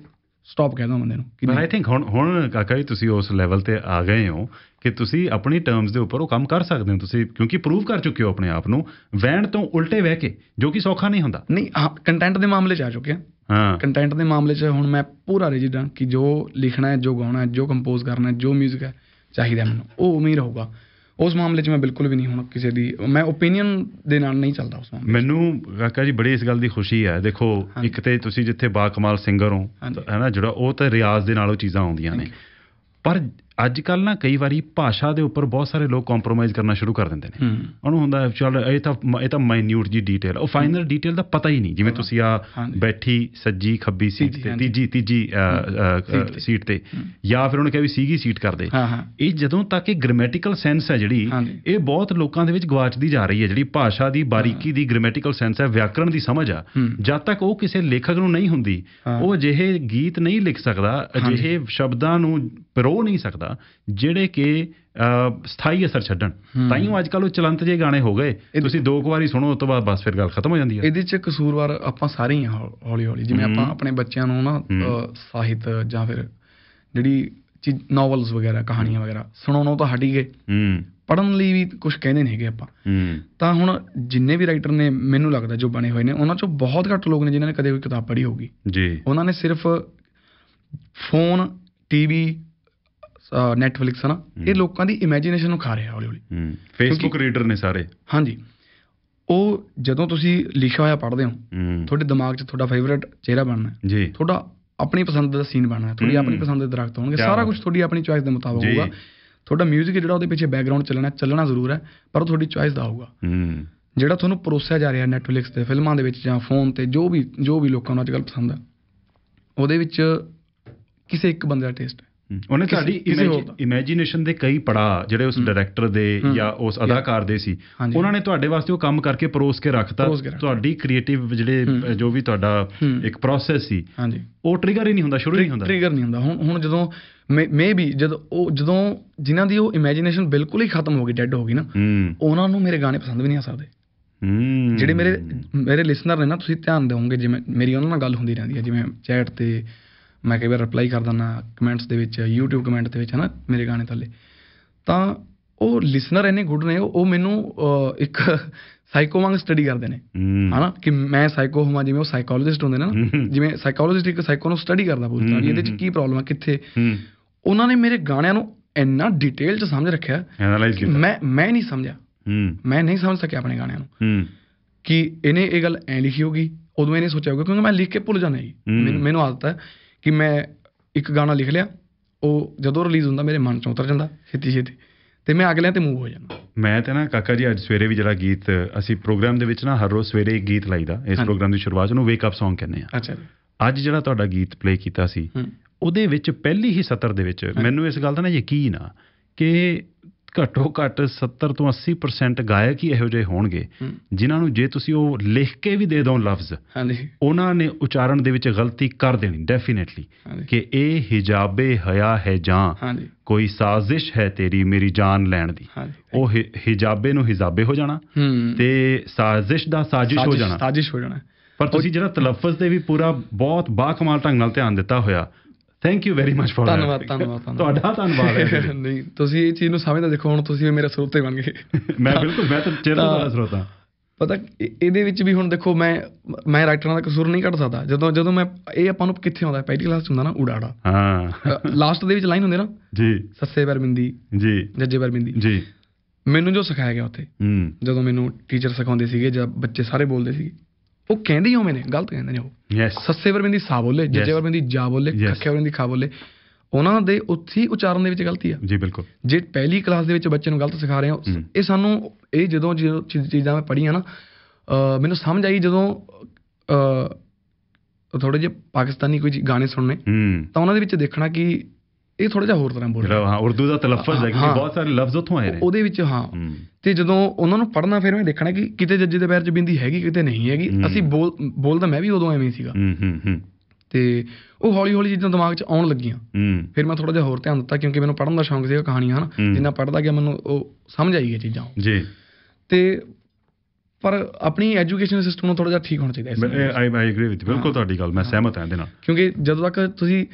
ਸਟਾਪ ਕਹਿ ਦਾਂ ਬੰਦੇ ਨੂੰ ਕਿ ਪਰ। ਆਈ ਥਿੰਕ ਹੁਣ ਹੁਣ ਕਾਕਾ ਜੀ ਤੁਸੀਂ ਉਸ ਲੈਵਲ ਤੇ ਆ ਗਏ ਹੋ ਕਿ ਤੁਸੀਂ ਆਪਣੀ ਟਰਮਸ ਦੇ ਉੱਪਰ ਉਹ ਕੰਮ ਕਰ ਸਕਦੇ ਹੋ। ਤੁਸੀਂ ਕਿਉਂਕਿ ਪ੍ਰੂਵ ਕਰ ਚੁੱਕੇ ਹੋ ਆਪਣੇ ਆਪ ਨੂੰ ਵੈਣ ਤੋਂ ਉਲਟੇ ਬਹਿ ਕੇ ਜੋ ਕਿ ਸੌਖਾ ਨਹੀਂ ਹੁੰਦਾ। ਨਹੀਂ ਕੰਟੈਂਟ ਦੇ ਮਾਮਲੇ 'ਚ ਆ ਚੁੱਕਿਆ ਹਾਂ। ਕੰਟੈਂਟ ਦੇ ਮਾਮਲੇ 'ਚ ਹੁਣ ਮੈਂ ਪੂਰਾ ਰਿਜਿਡ ਹਾਂ ਕਿ ਜੋ ਲਿਖਣਾ ਹੈ ਜੋ ਗਾਉਣਾ ਹੈ ਜੋ ਕੰਪੋਜ਼ ਕਰਨਾ ਹੈ ਜੋ 뮤직 ਹੈ ਚਾਹੀਦਾ ਮੈਨੂੰ ਉਹ ਉਵੇਂ ਹੀ ਰਹੂਗਾ ਉਸ ਮਾਮਲੇ 'ਚ ਮੈਂ ਬਿਲਕੁਲ ਵੀ ਨਹੀਂ ਹੁਣ ਕਿਸੇ ਦੀ ਮੈਂ ਓਪੀਨੀਅਨ ਦੇ ਨਾਲ ਨਹੀਂ ਚੱਲਦਾ ਉਸ ਮਾਮਲੇ। ਮੈਨੂੰ ਕਾਕਾ ਜੀ ਬੜੀ ਇਸ ਗੱਲ ਦੀ ਖੁਸ਼ੀ ਹੈ ਦੇਖੋ। ਇੱਕ ਤੇ ਤੁਸੀਂ ਜਿੱਥੇ ਬਾ ਕਮਾਲ ਸਿੰਗਰ ਹੋ। ਹੈ ਨਾ ਜਿਹੜਾ ਉਹ ਤਾਂ ਰਿਆਜ਼ ਦੇ ਨਾਲ ਉਹ ਚੀਜ਼ਾਂ ਆਉਂਦੀਆਂ ਨੇ ਪਰ ਅੱਜ ਕੱਲ ਨਾ ਕਈ ਵਾਰੀ ਭਾਸ਼ਾ ਦੇ ਉੱਪਰ ਬਹੁਤ ਸਾਰੇ ਲੋਕ ਕੰਪਰੋਮਾਈਜ਼ ਕਰਨਾ ਸ਼ੁਰੂ ਕਰ ਦਿੰਦੇ ਨੇ ਉਹਨੂੰ ਹੁੰਦਾ ਹੈ, ਚੱਲ ਇਹ ਤਾਂ ਇਹ ਤਾਂ ਮਾਈਨਿਊਟ ਜੀ ਡੀਟੇਲ ਉਹ ਫਾਈਨਲ ਡੀਟੇਲ ਦਾ ਪਤਾ ਹੀ ਨਹੀਂ ਜਿਵੇਂ ਤੁਸੀਂ ਆ। ਬੈਠੀ ਸੱਜੀ ਖੱਬੀ ਸੀਟ ਤੇ। ਤੀਜੀ ਤੀਜੀ ਸੀਟ ਤੇ। ਜਾਂ ਫਿਰ ਉਹਨੇ ਕਿਹਾ ਵੀ ਸੀਗੀ ਸੀਟ ਕਰ ਦੇ ਹਾਂ ਹਾਂ ਇਹ ਜਦੋਂ ਤੱਕ ਇਹ ਗ੍ਰਾਮੈਟੀਕਲ ਸੈਂਸ ਹੈ ਜਿਹੜੀ। ਇਹ ਬਹੁਤ ਲੋਕਾਂ ਦੇ ਵਿੱਚ ਗਵਾਚਦੀ ਜਾ ਰਹੀ ਹੈ ਜਿਹੜੀ ਭਾਸ਼ਾ ਦੀ ਬਾਰੀਕੀ ਦੀ ਗ੍ਰਾਮੈਟੀਕਲ ਸੈਂਸ ਹੈ ਵਿਆਕਰਣ ਦੀ ਸਮਝ ਆ। ਜਦ ਤੱਕ ਉਹ ਕਿਸੇ ਲੇਖਕ ਨੂੰ ਨਹੀਂ ਹੁੰਦੀ। ਉਹ ਅਜਿਹੇ ਗੀਤ ਨਹੀਂ ਲਿਖ ਸਕਦਾ। ਅਜਿਹੇ ਸ਼ਬਦਾਂ ਨੂੰ ਪਰੋ ਨਹੀਂ ਸਕਦਾ ਜਿਹੜੇ ਕਿ ਸਥਾਈ ਅਸਰ ਛੱਡਣ। ਤਾਂ ਹੀ। ਅੱਜ ਕੱਲ ਉਹ ਚਲੰਤ ਜੇ ਗਾਣੇ ਹੋ ਗਏ। ਤੁਸੀਂ ਦੋ ਕੁ ਵਾਰੀ ਸੁਣੋ ਉਸ ਤੋਂ ਬਾਅਦ ਬਸ ਫਿਰ ਗੱਲ ਖਤਮ ਹੋ ਜਾਂਦੀ ਹੈ। ਇਹਦੇ 'ਚ ਕਸੂਰਵਾਰ ਆਪਾਂ ਸਾਰੇ ਹੀ ਹੌਲੀ ਹੌਲੀ ਜਿਵੇਂ। ਆਪਾਂ ਆਪਣੇ ਬੱਚਿਆਂ ਨੂੰ ਨਾ ਸਾਹਿਤ ਜਾਂ ਫਿਰ ਜਿਹੜੀ ਚੀਜ਼ ਨੋਵਲਸ ਵਗੈਰਾ ਕਹਾਣੀਆਂ ਵਗੈਰਾ ਸੁਣਾਉਣੋਂ ਤਾਂ ਹਟ ਹੀ ਗਏ। ਪੜਨ ਲਈ ਵੀ ਕੁਝ ਕਹਿੰਦੇ ਨਹੀਂ ਹੈਗੇ ਆਪਾਂ। ਤਾਂ ਹੁਣ ਜਿੰਨੇ ਵੀ ਰਾਈਟਰ ਨੇ ਮੈਨੂੰ ਲੱਗਦਾ ਜੋ ਬਣੇ ਹੋਏ ਨੇ ਉਹਨਾਂ ਚੋਂ ਬਹੁਤ ਘੱਟ ਲੋਕ ਨੇ ਜਿਨ੍ਹਾਂ ਨੇ ਕਦੇ ਕੋਈ ਕਿਤਾਬ ਪੜ੍ਹੀ ਹੋਊਗੀ। ਜੀ। ਉਹਨਾਂ ਨੇ ਸਿਰਫ ਫੋਨ ਟੀਵੀ ਨੈਟਫਲਿਕਸ ਹਨਾ ਇਹ। ਲੋਕਾਂ ਦੀ ਇਮੇਜਿਨੇਸ਼ਨ ਨੂੰ ਖਾ ਰਿਹਾ ਹੌਲੀ ਹੌਲੀ ਫੇਸਬੁੱਕ ਰੀਡਰ ਨੇ ਸਾਰੇ। ਹਾਂਜੀ। ਉਹ ਜਦੋਂ ਤੁਸੀਂ ਲਿਖਿਆ ਹੋਇਆ ਪੜ੍ਹਦੇ ਹੋ ਤੁਹਾਡੇ ਦਿਮਾਗ 'ਚ ਤੁਹਾਡਾ ਫੇਵਰਿਟ ਚਿਹਰਾ ਬਣਨਾ ਹੈ। ਜੀ। ਤੁਹਾਡਾ ਆਪਣੀ ਪਸੰਦ ਦਾ ਸੀਨ ਬਣਨਾ ਹੈ। ਤੁਹਾਡੀ। ਆਪਣੀ ਪਸੰਦ ਦੇ ਦਰਖਤ ਹੋਣਗੇ। ਸਾਰਾ ਕੁਝ ਤੁਹਾਡੀ ਆਪਣੀ ਚੁਆਇਸ ਦੇ ਮੁਤਾਬਕ। ਹੋਊਗਾ। ਤੁਹਾਡਾ 뮤직 ਜਿਹੜਾ ਉਹਦੇ ਪਿੱਛੇ ਬੈਕਗ੍ਰਾਉਂਡ ਚੱਲਣਾ ਚੱਲਣਾ ਜ਼ਰੂਰ ਹੈ ਪਰ ਉਹ ਤੁਹਾਡੀ ਚੁਆਇਸ ਦਾ ਹੋਊਗਾ। ਹੂੰ। ਜਿਹੜਾ ਤੁਹਾਨੂੰ ਪਰੋਸਿਆ ਜਾ ਰਿਹਾ ਨੈਟਫਲਿਕਸ ਤੇ ਫਿਲਮਾਂ ਦੇ ਵਿੱਚ ਜਾਂ ਫੋਨ ਤੇ ਜੋ ਵੀ ਜੋ ਵੀ ਲੋਕਾਂ ਨੂੰ ਅੱਜਕੱਲ ਪਸੰਦ ਹੈ ਉਹਦੇ ਵਿੱਚ ਕਿਸੇ ਇੱਕ ਬੰਦੇ ਦਾ ਟੇਸਟ ਉਹਨੇ ਤੁਹਾਡੀ। ਇਮੇਜਿਨੇਸ਼ਨ ਦੇ ਕਈ ਪੜਾਅ ਜਿਹੜੇ ਉਸ। ਡਾਇਰੈਕਟਰ ਦੇ। ਜਾਂ ਉਸ ਅਦਾਕਾਰ ਦੇ ਸੀ। ਉਹਨਾਂ ਨੇ ਤੁਹਾਡੇ ਵਾਸਤੇ ਉਹ ਕੰਮ ਕਰਕੇ ਪਰੋਸ ਕੇ ਰੱਖਤਾ। ਤੁਹਾਡੀ ਕ੍ਰੀਏਟਿਵ ਜਿਹੜੇ ਜੋ ਵੀ ਤੁਹਾਡਾ। ਇੱਕ ਪ੍ਰੋਸੈਸ ਸੀ ਹਾਂਜੀ ਉਹ ਟ੍ਰਿਗਰ ਹੀ ਨਹੀਂ ਹੁੰਦਾ ਸ਼ੁਰੂ ਹੀ ਨਹੀਂ ਹੁੰਦਾ ਟ੍ਰਿਗਰ ਨਹੀਂ ਹੁੰਦਾ ਹੁਣ ਹੁਣ ਜਦੋਂ ਮੇ ਬੀ ਜਦੋਂ ਉਹ ਜਦੋਂ ਜਿਨ੍ਹਾਂ ਦੀ ਉਹ ਇਮੇਜਿਨੇਸ਼ਨ ਬਿਲਕੁਲ ਹੀ ਖਤਮ ਹੋ ਗਈ ਡੈੱਡ ਹੋ ਗਈ ਨਾ ਉਹਨਾਂ ਨੂੰ ਮੇਰੇ ਗਾਣੇ ਪਸੰਦ ਵੀ ਨਹੀਂ ਆ ਸਕਦੇ ਜਿਹੜੇ ਮੇਰੇ ਮੇਰੇ ਲਿਸਨਰ ਨੇ ਨਾ ਤੁਸੀਂ ਧਿਆਨ ਦਿਓਗੇ ਜਿਵੇਂ ਮੇਰੀ ਉਹਨਾਂ ਨਾਲ ਗੱਲ ਹੁੰਦੀ ਰਹਿੰਦੀ ਹੈ ਜਿਵੇਂ ਚੈਟ ਤੇ ਮੈਂ ਕਈ ਵਾਰ ਰਿਪਲਾਈ ਕਰ ਦਿੰਦਾ ਕਮੈਂਟਸ ਦੇ ਵਿੱਚ YouTube ਕਮੈਂਟ ਦੇ ਵਿੱਚ ਹਨਾ ਮੇਰੇ ਗਾਣੇ ਥੱਲੇ। ਤਾਂ ਉਹ ਲਿਸਨਰ ਇੰਨੇ ਗੁੱਡ ਨੇ ਉਹ ਮੈਨੂੰ ਇੱਕ ਸਾਈਕੋ ਵਾਂਗ ਸਟੱਡੀ ਕਰਦੇ ਨੇ। ਹੂੰ। ਹਨਾ ਕਿ ਮੈਂ ਸਾਈਕੋ ਹੋਵਾਂ ਜਿਵੇਂ ਉਹ ਸਾਈਕੋਲੋਜਿਸਟ ਹੁੰਦੇ ਨੇ ਨਾ। ਜਿਵੇਂ ਸਾਈਕੋਲੋਜਿਸਟ ਇੱਕ ਸਾਈਕੋ ਨੂੰ ਸਟੱਡੀ ਕਰਦਾ ਤਰ੍ਹਾਂ ਵੀ ਇਹਦੇ ਚ ਕੀ ਪ੍ਰੋਬਲਮ ਹੈ ਕਿੱਥੇ? ਹੂੰ। ਉਹਨਾਂ ਨੇ ਮੇਰੇ ਗਾਣਿਆਂ ਨੂੰ ਇੰਨਾ ਡਿਟੇਲ ਚ ਸਮਝ ਰੱਖਿਆ। ਐਨਾਲਾਈਜ਼ ਕੀਤਾ। ਮੈਂ ਮੈਂ ਨਹੀਂ ਸਮਝਿਆ। ਹੂੰ। ਮੈਂ ਨਹੀਂ ਸਮਝ ਸਕਿਆ ਆਪਣੇ ਗਾਣਿਆਂ ਨੂੰ। ਹੂੰ। ਕਿ ਇਹਨੇ ਇਹ ਗੱਲ ਐ ਲਿਖੀ ਹੋਗੀ ਉਦੋਂ ਇਹਨੇ ਸੋਚਿਆ ਹੋਊਗਾ ਕਿਉਂਕਿ ਮੈਂ ਲਿਖ ਕੇ ਭੁੱਲ ਜਾਂਦਾ ਜੀ। ਮੈਨੂੰ ਮੈਨੂੰ ਆਦਤ ਹੈ। ਕਿ ਮੈਂ ਇੱਕ ਗਾਣਾ ਲਿਖ ਲਿਆ ਉਹ ਜਦੋਂ ਰਿਲੀਜ਼ ਹੁੰਦਾ ਮੇਰੇ ਮਨ ਚੋਂ ਉਤਰ ਜਾਂਦਾ ਛੇਤੀ ਛੇਤੀ ਤੇ ਮੈਂ ਅਗਲਿਆਂ ਤੇ ਮੂਵ ਹੋ ਜਾਂਦਾ। ਮੈਂ ਤੇ ਨਾ ਕਾਕਾ ਜੀ ਅੱਜ ਸਵੇਰੇ ਵੀ ਜਿਹੜਾ ਗੀਤ ਅਸੀਂ ਪ੍ਰੋਗਰਾਮ ਦੇ ਵਿੱਚ ਨਾ ਹਰ ਰੋਜ਼ ਸਵੇਰੇ ਇੱਕ ਗੀਤ ਲਾਈਦਾ ਇਸ। ਪ੍ਰੋਗਰਾਮ ਦੀ ਸ਼ੁਰੂਆਤ ਨੂੰ ਵੇਕ ਅਪ Song ਕਹਿੰਦੇ ਆ। ਅੱਛਾ ਅੱਜ ਜਿਹੜਾ ਤੁਹਾਡਾ ਗੀਤ ਪਲੇ ਕੀਤਾ ਸੀ ਉਹਦੇ ਵਿੱਚ ਪਹਿਲੀ ਹੀ ਸਤਰ ਦੇ ਵਿੱਚ ਮੈਨੂੰ ਇਸ ਗੱਲ ਦਾ ਨਾ ਯਕੀਨ ਆ ਕਿ ਘੱਟੋ ਘੱਟ 70 ਤੋਂ 80% ਗਾਇਕ ਹੀ ਇਹੋ ਜਿਹੇ ਹੋਣਗੇ। ਜਿਨ੍ਹਾਂ ਨੂੰ ਜੇ ਤੁਸੀਂ ਉਹ ਲਿਖ ਕੇ ਵੀ ਦੇ ਦਿਓ ਲਫ਼ਜ਼ ਹਾਂਜੀ। ਉਹਨਾਂ ਨੇ ਉਚਾਰਨ ਦੇ ਵਿੱਚ ਗਲਤੀ ਕਰ ਦੇਣੀ ਡੈਫੀਨੇਟਲੀ ਕਿ ਇਹ ਹਿਜਾਬੇ ਹਯਾ ਹੈ ਜਾਂ ਹਾਂਜੀ। ਕੋਈ ਸਾਜ਼ਿਸ਼ ਹੈ ਤੇਰੀ ਮੇਰੀ ਜਾਨ ਲੈਣ ਦੀ। ਉਹ ਹਿਜਾਬੇ ਨੂੰ ਹਿਜਾਬੇ ਹੋ ਜਾਣਾ ਤੇ ਸਾਜ਼ਿਸ਼ ਦਾ ਸਾਜ਼ਿਸ਼ ਹੋ ਜਾਣਾ। ਸਾਜ਼ਿਸ਼ ਹੋ ਜਾਣਾ। ਪਰ ਤੁਸੀਂ ਜਿਹੜਾ ਤਲਫਜ਼ ਤੇ ਵੀ ਪੂਰਾ ਬਹੁਤ ਬਾਕਮਾਲ ਢੰਗ ਨਾਲ ਧਿਆਨ ਦਿੱਤਾ ਹੋਇਆ thank you very much for ਧੰਨਵਾਦ ਧੰਨਵਾਦ ਤੁਹਾਡਾ ਧੰਨਵਾਦ ਹੈ <laughs> ਨਹੀਂ ਤੁਸੀਂ ਇਹ ਚੀਜ਼ ਨੂੰ ਸਮਝਦਾ ਦੇਖੋ ਹੁਣ ਤੁਸੀਂ ਮੇਰੇ ਸਰੋਤੇ ਬਣ ਗਏ। <laughs> ਮੈਂ ਬਿਲਕੁਲ ਮੈਂ ਤਾਂ ਤਾਂ- ਤੁਹਾਡਾ ਸਰੋਤਾ। ਪਤਾ ਇਹ- ਇਹਦੇ ਵਿੱਚ ਵੀ ਹੁਣ ਦੇਖੋ ਮੈਂ ਮੈਂ ਰਾਈਟਰਾਂ ਦਾ ਕਸੂਰ ਨਹੀਂ ਕੱਢ ਸਕਦਾ। ਜਦੋਂ ਜਦੋਂ ਮੈਂ ਇਹ ਆਪਾਂ ਨੂੰ ਕਿੱਥੇ ਆਉਂਦਾ? ਪਹਿਲੀ ਕਲਾਸ ਚ ਹੁੰਦਾ ਨਾ ਉਡਾੜਾ। ਹਾਂ। ਲਾਸਟ ਦੇ ਵਿੱਚ ਲਾਈਨ ਹੁੰਦੇ ਨਾ? ਜੀ। ਸੱਸੇ ਪਰਮਿੰਦੀ ਜੀ। ਜੱਜੇ ਪਰਮਿੰਦੀ। ਜੀ। ਮੈਨੂੰ ਜੋ ਸਿਖਾਇਆ ਗਿਆ ਉੱਥੇ ਜਦੋਂ ਮੈਨੂੰ ਟੀਚਰ ਸਿਖਾਉਂਦੇ ਸੀਗੇ ਜਾਂ ਬੱਚੇ ਸਾਰੇ ਬੋਲਦੇ ਸੀਗੇ ਉਹ ਕਹਿੰਦੇ ਹੀ ਉਵੇਂ ਨੇ ਗਲਤ ਕਹਿੰਦੇ ਨੇ ਉਹ ਯੈਸ ਸੱਸੇ ਪਰਮਿੰਦੀ ਸਾ ਬੋਲੇ ਜੱਜੇ. ਪਰਮਿੰਦੀ ਜਾ ਬੋਲੇ. ਕੱਖੇ ਪਰਮਿੰਦੀ ਖਾ ਬੋਲੇ ਉਹਨਾਂ ਦੇ ਉੱਥੇ ਹੀ ਉਚਾਰਨ ਦੇ ਵਿੱਚ ਗਲਤੀ ਆ ਜੀ ਬਿਲਕੁਲ ਜੇ ਪਹਿਲੀ ਕਲਾਸ ਦੇ ਵਿੱਚ ਬੱਚੇ ਨੂੰ ਗਲਤ ਸਿਖਾ ਰਹੇ ਹੋ। ਇਹ ਸਾਨੂੰ ਇਹ ਜਦੋਂ ਚੀਜ਼ਾਂ ਮੈਂ ਪੜ੍ਹੀਆਂ ਨਾ ਮੈਨੂੰ ਸਮਝ ਆਈ ਜਦੋਂ ਥੋੜੇ ਜਿਹੇ ਪਾਕਿਸਤਾਨੀ ਕੋਈ ਗਾਣੇ ਸੁਣਨੇ ਤਾਂ ਉਹਨਾਂ ਦੇ ਵਿੱਚ ਦੇਖਣਾ ਕਿ ਇਹ ਥੋੜਾ ਜਿਹਾ ਹੋਰ ਤਰ੍ਹਾਂ ਬੋਲ ਰਿਹਾ। ਜਿਹੜਾ ਹਾਂ ਉਰਦੂ ਦਾ ਤਲਫਜ਼ ਹੈ ਕਿ ਹਾਂ। ਬਹੁਤ ਸਾਰੇ ਲਫ਼ਜ਼ ਉੱਥੋਂ ਆਏ ਨੇ। ਉਹਦੇ ਵਿੱਚ ਹਾਂ। ਹੂੰ। ਤੇ ਜਦੋਂ ਉਹਨਾਂ ਨੂੰ ਪੜ੍ਹਨਾ ਫਿਰ ਮੈਂ ਦੇਖਣਾ ਕਿ ਕਿਤੇ ਜੱਜੇ ਦੇ ਪੈਰ 'ਚ ਬਿੰਦੀ ਹੈਗੀ ਕਿਤੇ ਨਹੀਂ ਹੈਗੀ। ਅਸੀਂ ਬੋਲ ਬੋਲਦਾ ਮੈਂ ਵੀ ਉਦੋਂ ਐਵੇਂ ਹੀ ਸੀਗਾ। ਹੂੰ ਹੂੰ ਹੂੰ। ਤੇ ਉਹ ਹੌਲੀ ਹੌਲੀ ਚੀਜ਼ਾਂ ਦਿਮਾਗ 'ਚ ਆਉਣ ਲੱਗੀਆਂ। ਹੂੰ। ਫਿਰ ਮੈਂ ਥੋੜਾ ਜਿਹਾ ਹੋਰ ਧਿਆਨ ਦਿੱਤਾ ਕਿਉਂਕਿ ਮੈਨੂੰ ਪੜ੍ਹਨ ਦਾ ਸ਼ੌਂਕ ਸੀਗਾ ਕਹਾਣੀਆਂ ਹਨ। ਜਿੰਨਾ ਪੜ੍ਹਦਾ ਗਿਆ ਮੈਨੂੰ ਉਹ ਸਮਝ ਆਈ ਇਹ ਚੀਜ਼ਾਂ। ਜੀ। ਤੇ ਪਰ ਆਪਣੀ ਐਜੂਕੇਸ਼ਨ ਸਿਸਟਮ ਨੂੰ ਥੋੜਾ ਜਿਹਾ ਠੀਕ ਹੋਣਾ ਚਾਹੀਦਾ ਵਿੱਚ। ਆਈ ਆਈ ਐਗਰੀ ਵਿਦ ਬਿਲਕੁਲ ਹਾਂ। ਤੁਹਾਡੀ ਗੱਲ ਮੈਂ ਸਹਿਮਤ ਹਾਂ ਇਹਦੇ ਨਾਲ। ਕਿਉਂਕਿ ਜਦੋਂ ਤੱਕ ਤੁਸੀਂ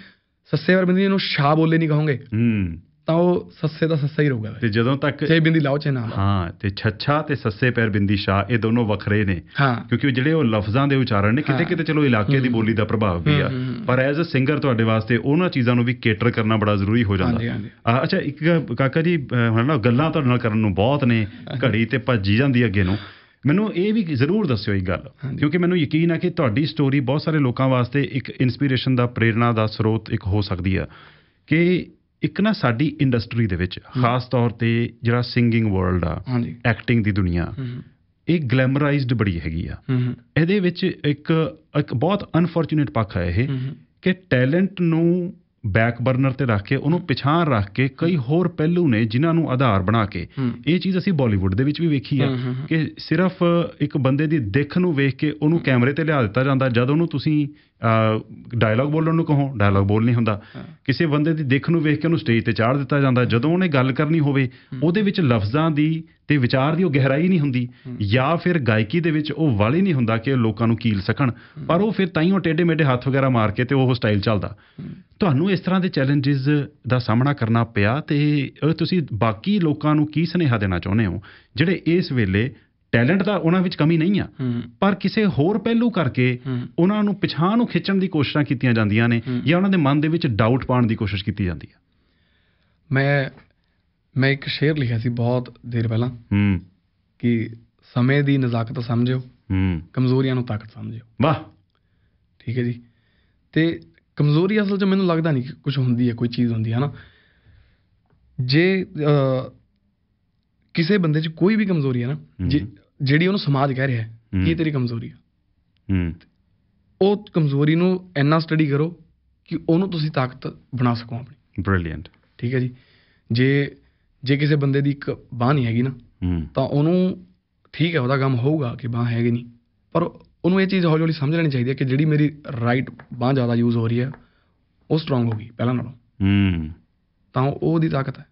ਸੱਸੇ ਵਰ ਬਿੰਦੀ ਨੂੰ ਸ਼ਾ ਬੋਲੇ ਨਹੀਂ ਕਹੋਗੇ। ਹੂੰ। ਤਾਂ ਉਹ ਸੱਸੇ ਦਾ ਸੱਸਾ ਹੀ ਰਹੂਗਾ ਤੇ ਜਦੋਂ ਤੱਕ ਚਾਹੇ ਬਿੰਦੀ ਲਾਓ ਚਾਹੇ ਨਾ ਹਾਂ ਤੇ ਛੱਛਾ ਤੇ ਸੱਸੇ ਪੈਰ ਬਿੰਦੀ ਸ਼ਾ ਇਹ ਦੋਨੋਂ ਵੱਖਰੇ ਨੇ। ਹਾਂ। ਕਿਉਂਕਿ ਉਹ ਜਿਹੜੇ ਉਹ ਲਫ਼ਜ਼ਾਂ ਦੇ ਉਚਾਰਨ ਨੇ ਕਿਤੇ। ਕਿਤੇ ਚਲੋ ਇਲਾਕੇ ਦੀ। ਬੋਲੀ ਦਾ ਪ੍ਰਭਾਵ ਵੀ ਆ। ਪਰ ਐਜ਼ ਅ ਸਿੰਗਰ ਤੁਹਾਡੇ ਵਾਸਤੇ ਉਹਨਾਂ ਚੀਜ਼ਾਂ ਨੂੰ ਵੀ ਕੇਟਰ ਕਰਨਾ ਬੜਾ ਜ਼ਰੂਰੀ ਹੋ ਜਾਂਦਾ। ਅੱਛਾ ਇੱਕ ਕਾਕਾ ਜੀ ਹੁਣ ਨਾ ਗੱਲਾਂ ਤੁਹਾਡੇ ਨਾਲ ਕਰਨ ਨੂੰ ਬਹੁਤ ਨੇ ਘੜੀ ਤੇ ਭੱਜੀ ਜਾਂਦੀ ਅੱਗੇ ਨੂੰ। ਮੈਨੂੰ ਇਹ ਵੀ ਜ਼ਰੂਰ ਦੱਸਿਓ ਇੱਕ ਗੱਲ। ਕਿਉਂਕਿ ਮੈਨੂੰ ਯਕੀਨ ਹੈ ਕਿ ਤੁਹਾਡੀ ਸਟੋਰੀ ਬਹੁਤ ਸਾਰੇ ਲੋਕਾਂ ਵਾਸਤੇ ਇੱਕ ਇਨਸਪੀਰੇਸ਼ਨ ਦਾ ਪ੍ਰੇਰਣਾ ਦਾ ਸਰੋਤ ਇੱਕ ਹੋ ਸਕਦੀ ਆ ਕਿ ਇੱਕ ਨਾ ਸਾਡੀ ਇੰਡਸਟਰੀ ਦੇ ਵਿੱਚ ਖਾਸ ਤੌਰ ਤੇ ਜਿਹੜਾ ਸਿੰਗਿੰਗ ਵਰਲਡ ਆ ਐਕਟਿੰਗ ਦੀ ਦੁਨੀਆ ਇਹ ਗਲੈਮਰਾਈਜ਼ਡ ਬੜੀ ਹੈਗੀ ਆ। ਇਹਦੇ ਵਿੱਚ ਇੱਕ ਇੱਕ ਬਹੁਤ ਅਨਫੋਰਚੂਨੇਟ ਪੱਖ ਹੈ ਇਹ। ਕਿ ਟੈਲੈਂਟ ਨੂੰ ਬੈਕ ਬਰਨਰ ਤੇ ਰੱਖ ਕੇ ਉਹਨੂੰ ਪਿਛਾਂ ਰੱਖ ਕੇ ਕਈ ਹੋਰ ਪਹਿਲੂ ਨੇ ਜਿਨ੍ਹਾਂ ਨੂੰ ਆਧਾਰ ਬਣਾ ਕੇ। ਇਹ ਚੀਜ਼ ਅਸੀਂ ਬਾਲੀਵੁੱਡ ਦੇ ਵਿੱਚ ਵੀ ਵੇਖੀ ਹਮ। ਕਿ ਸਿਰਫ ਇੱਕ ਬੰਦੇ ਦੀ ਦਿੱਖ ਨੂੰ ਵੇਖ ਕੇ ਉਹਨੂੰ ਕੈਮਰੇ ਤੇ ਲਿਆ ਦਿੱਤਾ ਜਾਂਦਾ ਜਦ ਉਹਨੂੰ ਤੁਸੀਂ ਡਾਇਲੌਗ ਬੋਲਣ ਨੂੰ ਕਹੋ ਡਾਇਲੌਗ ਬੋਲ ਨਹੀਂ ਹੁੰਦਾ। ਹਾਂ। ਕਿਸੇ ਬੰਦੇ ਦੀ ਦਿੱਖ ਨੂੰ ਵੇਖ ਕੇ ਉਹਨੂੰ ਸਟੇਜ ਤੇ ਚਾੜ ਦਿੱਤਾ ਜਾਂਦਾ ਜਦੋਂ ਉਹਨੇ ਗੱਲ ਕਰਨੀ ਹੋਵੇ ਉਹਦੇ ਵਿੱਚ ਲਫ਼ਜ਼ਾਂ ਦੀ ਤੇ ਵਿਚਾਰ ਦੀ ਉਹ ਗਹਿਰਾਈ ਨਹੀਂ ਹੁੰਦੀ ਜਾਂ ਫਿਰ ਗਾਇਕੀ ਦੇ ਵਿੱਚ ਉਹ ਵਾਲੀ ਨਹੀਂ ਹੁੰਦਾ ਕਿ ਲੋਕਾਂ ਨੂੰ ਕੀਲ ਸਕਣ ਪਰ ਉਹ ਫਿਰ ਤਾਈਓ ਟੇਢੇ ਮੇਢੇ ਹੱਥ ਵਗੈਰਾ ਮਾਰ ਕੇ ਤੇ ਉਹ ਸਟਾਈਲ ਚੱਲਦਾ। ਤੁਹਾਨੂੰ ਇਸ ਤਰ੍ਹਾਂ ਦੇ ਚੈਲੰਜਸ ਦਾ ਸਾਹਮਣਾ ਕਰਨਾ ਪਿਆ ਤੇ ਤੁਸੀਂ ਬਾਕੀ ਲੋਕਾਂ ਨੂੰ ਕੀ ਸੁਨੇਹਾ ਦੇਣਾ ਚਾਹੁੰਦੇ ਹੋ? ਜਿਹੜੇ ਇਸ ਵੇਲੇ ਟੈਲੈਂਟ ਦਾ ਉਹਨਾਂ ਵਿੱਚ ਕਮੀ ਨਹੀਂ ਆ। ਪਰ ਕਿਸੇ ਹੋਰ ਪਹਿਲੂ ਕਰਕੇ। ਉਹਨਾਂ ਨੂੰ ਪਿਛਾਂ ਨੂੰ ਖਿੱਚਣ ਦੀ ਕੋਸ਼ਿਸ਼ਾਂ ਕੀਤੀਆਂ ਜਾਂਦੀਆਂ ਨੇ। ਜਾਂ ਉਹਨਾਂ ਦੇ ਮਨ ਦੇ ਵਿੱਚ ਡਾਊਟ ਪਾਉਣ ਦੀ ਕੋਸ਼ਿਸ਼ ਕੀਤੀ ਜਾਂਦੀ ਹੈ ਮੈਂ ਮੈਂ ਇੱਕ ਸ਼ੇਰ ਲਿਖਿਆ ਸੀ ਬਹੁਤ ਦੇਰ ਪਹਿਲਾਂ। ਹੂੰ। ਕਿ ਸਮੇਂ ਦੀ ਨਜ਼ਾਕਤ ਸਮਝਿਓ ਹੂੰ। ਕਮਜ਼ੋਰੀਆਂ ਨੂੰ ਤਾਕਤ ਸਮਝਿਓ। ਵਾਹ। ਠੀਕ ਹੈ ਜੀ। ਤੇ ਕਮਜ਼ੋਰੀ ਅਸਲ 'ਚ ਮੈਨੂੰ ਲੱਗਦਾ ਨਹੀਂ ਕਿ ਕੁਝ ਹੁੰਦੀ ਹੈ ਕੋਈ ਚੀਜ਼ ਹੁੰਦੀ ਹੈ ਨਾ ਜੇ ਕਿਸੇ ਬੰਦੇ 'ਚ ਕੋਈ ਵੀ ਕਮਜ਼ੋਰੀ ਹੈ ਨਾ ਜਿਹੜੀ ਉਹਨੂੰ ਸਮਾਜ ਕਹਿ ਰਿਹਾ ਹੈ ਇਹ ਤੇਰੀ ਕਮਜ਼ੋਰੀ ਹੈ। ਹੂੰ। ਉਹ ਕਮਜ਼ੋਰੀ ਨੂੰ ਇੰਨਾ ਸਟੱਡੀ ਕਰੋ ਕਿ ਉਹਨੂੰ ਤੁਸੀਂ ਤਾਕਤ ਬਣਾ ਸਕੋ ਆਪਣੀ। ਬ੍ਰਿਲੀਅੰਟ ਠੀਕ ਹੈ ਜੀ? ਜੇ ਜੇ ਕਿਸੇ ਬੰਦੇ ਦੀ ਇੱਕ ਬਾਹ ਨਹੀਂ ਹੈਗੀ ਨਾ ਤਾਂ ਉਹਨੂੰ ਠੀਕ ਹੈ ਉਹਦਾ ਕੰਮ ਹੋਊਗਾ ਕਿ ਬਾਹ ਹੈਗੀ ਨਹੀਂ। ਪਰ ਉਹਨੂੰ ਇਹ ਚੀਜ਼ ਹੌਲੀ ਹੌਲੀ ਸਮਝ ਲੈਣੀ ਚਾਹੀਦੀ ਹੈ ਕਿ ਜਿਹੜੀ ਮੇਰੀ ਰਾਈਟ ਬਾਹ ਜ਼ਿਆਦਾ ਯੂਜ਼ ਹੋ ਰਹੀ ਹੈ ਉਹ ਸਟਰੋਂਗ ਹੋ ਗਈ ਪਹਿਲਾਂ ਨਾਲੋਂ। ਹੂੰ। ਤਾਂ ਉਹ ਉਹਦੀ ਤਾਕਤ ਹੈ।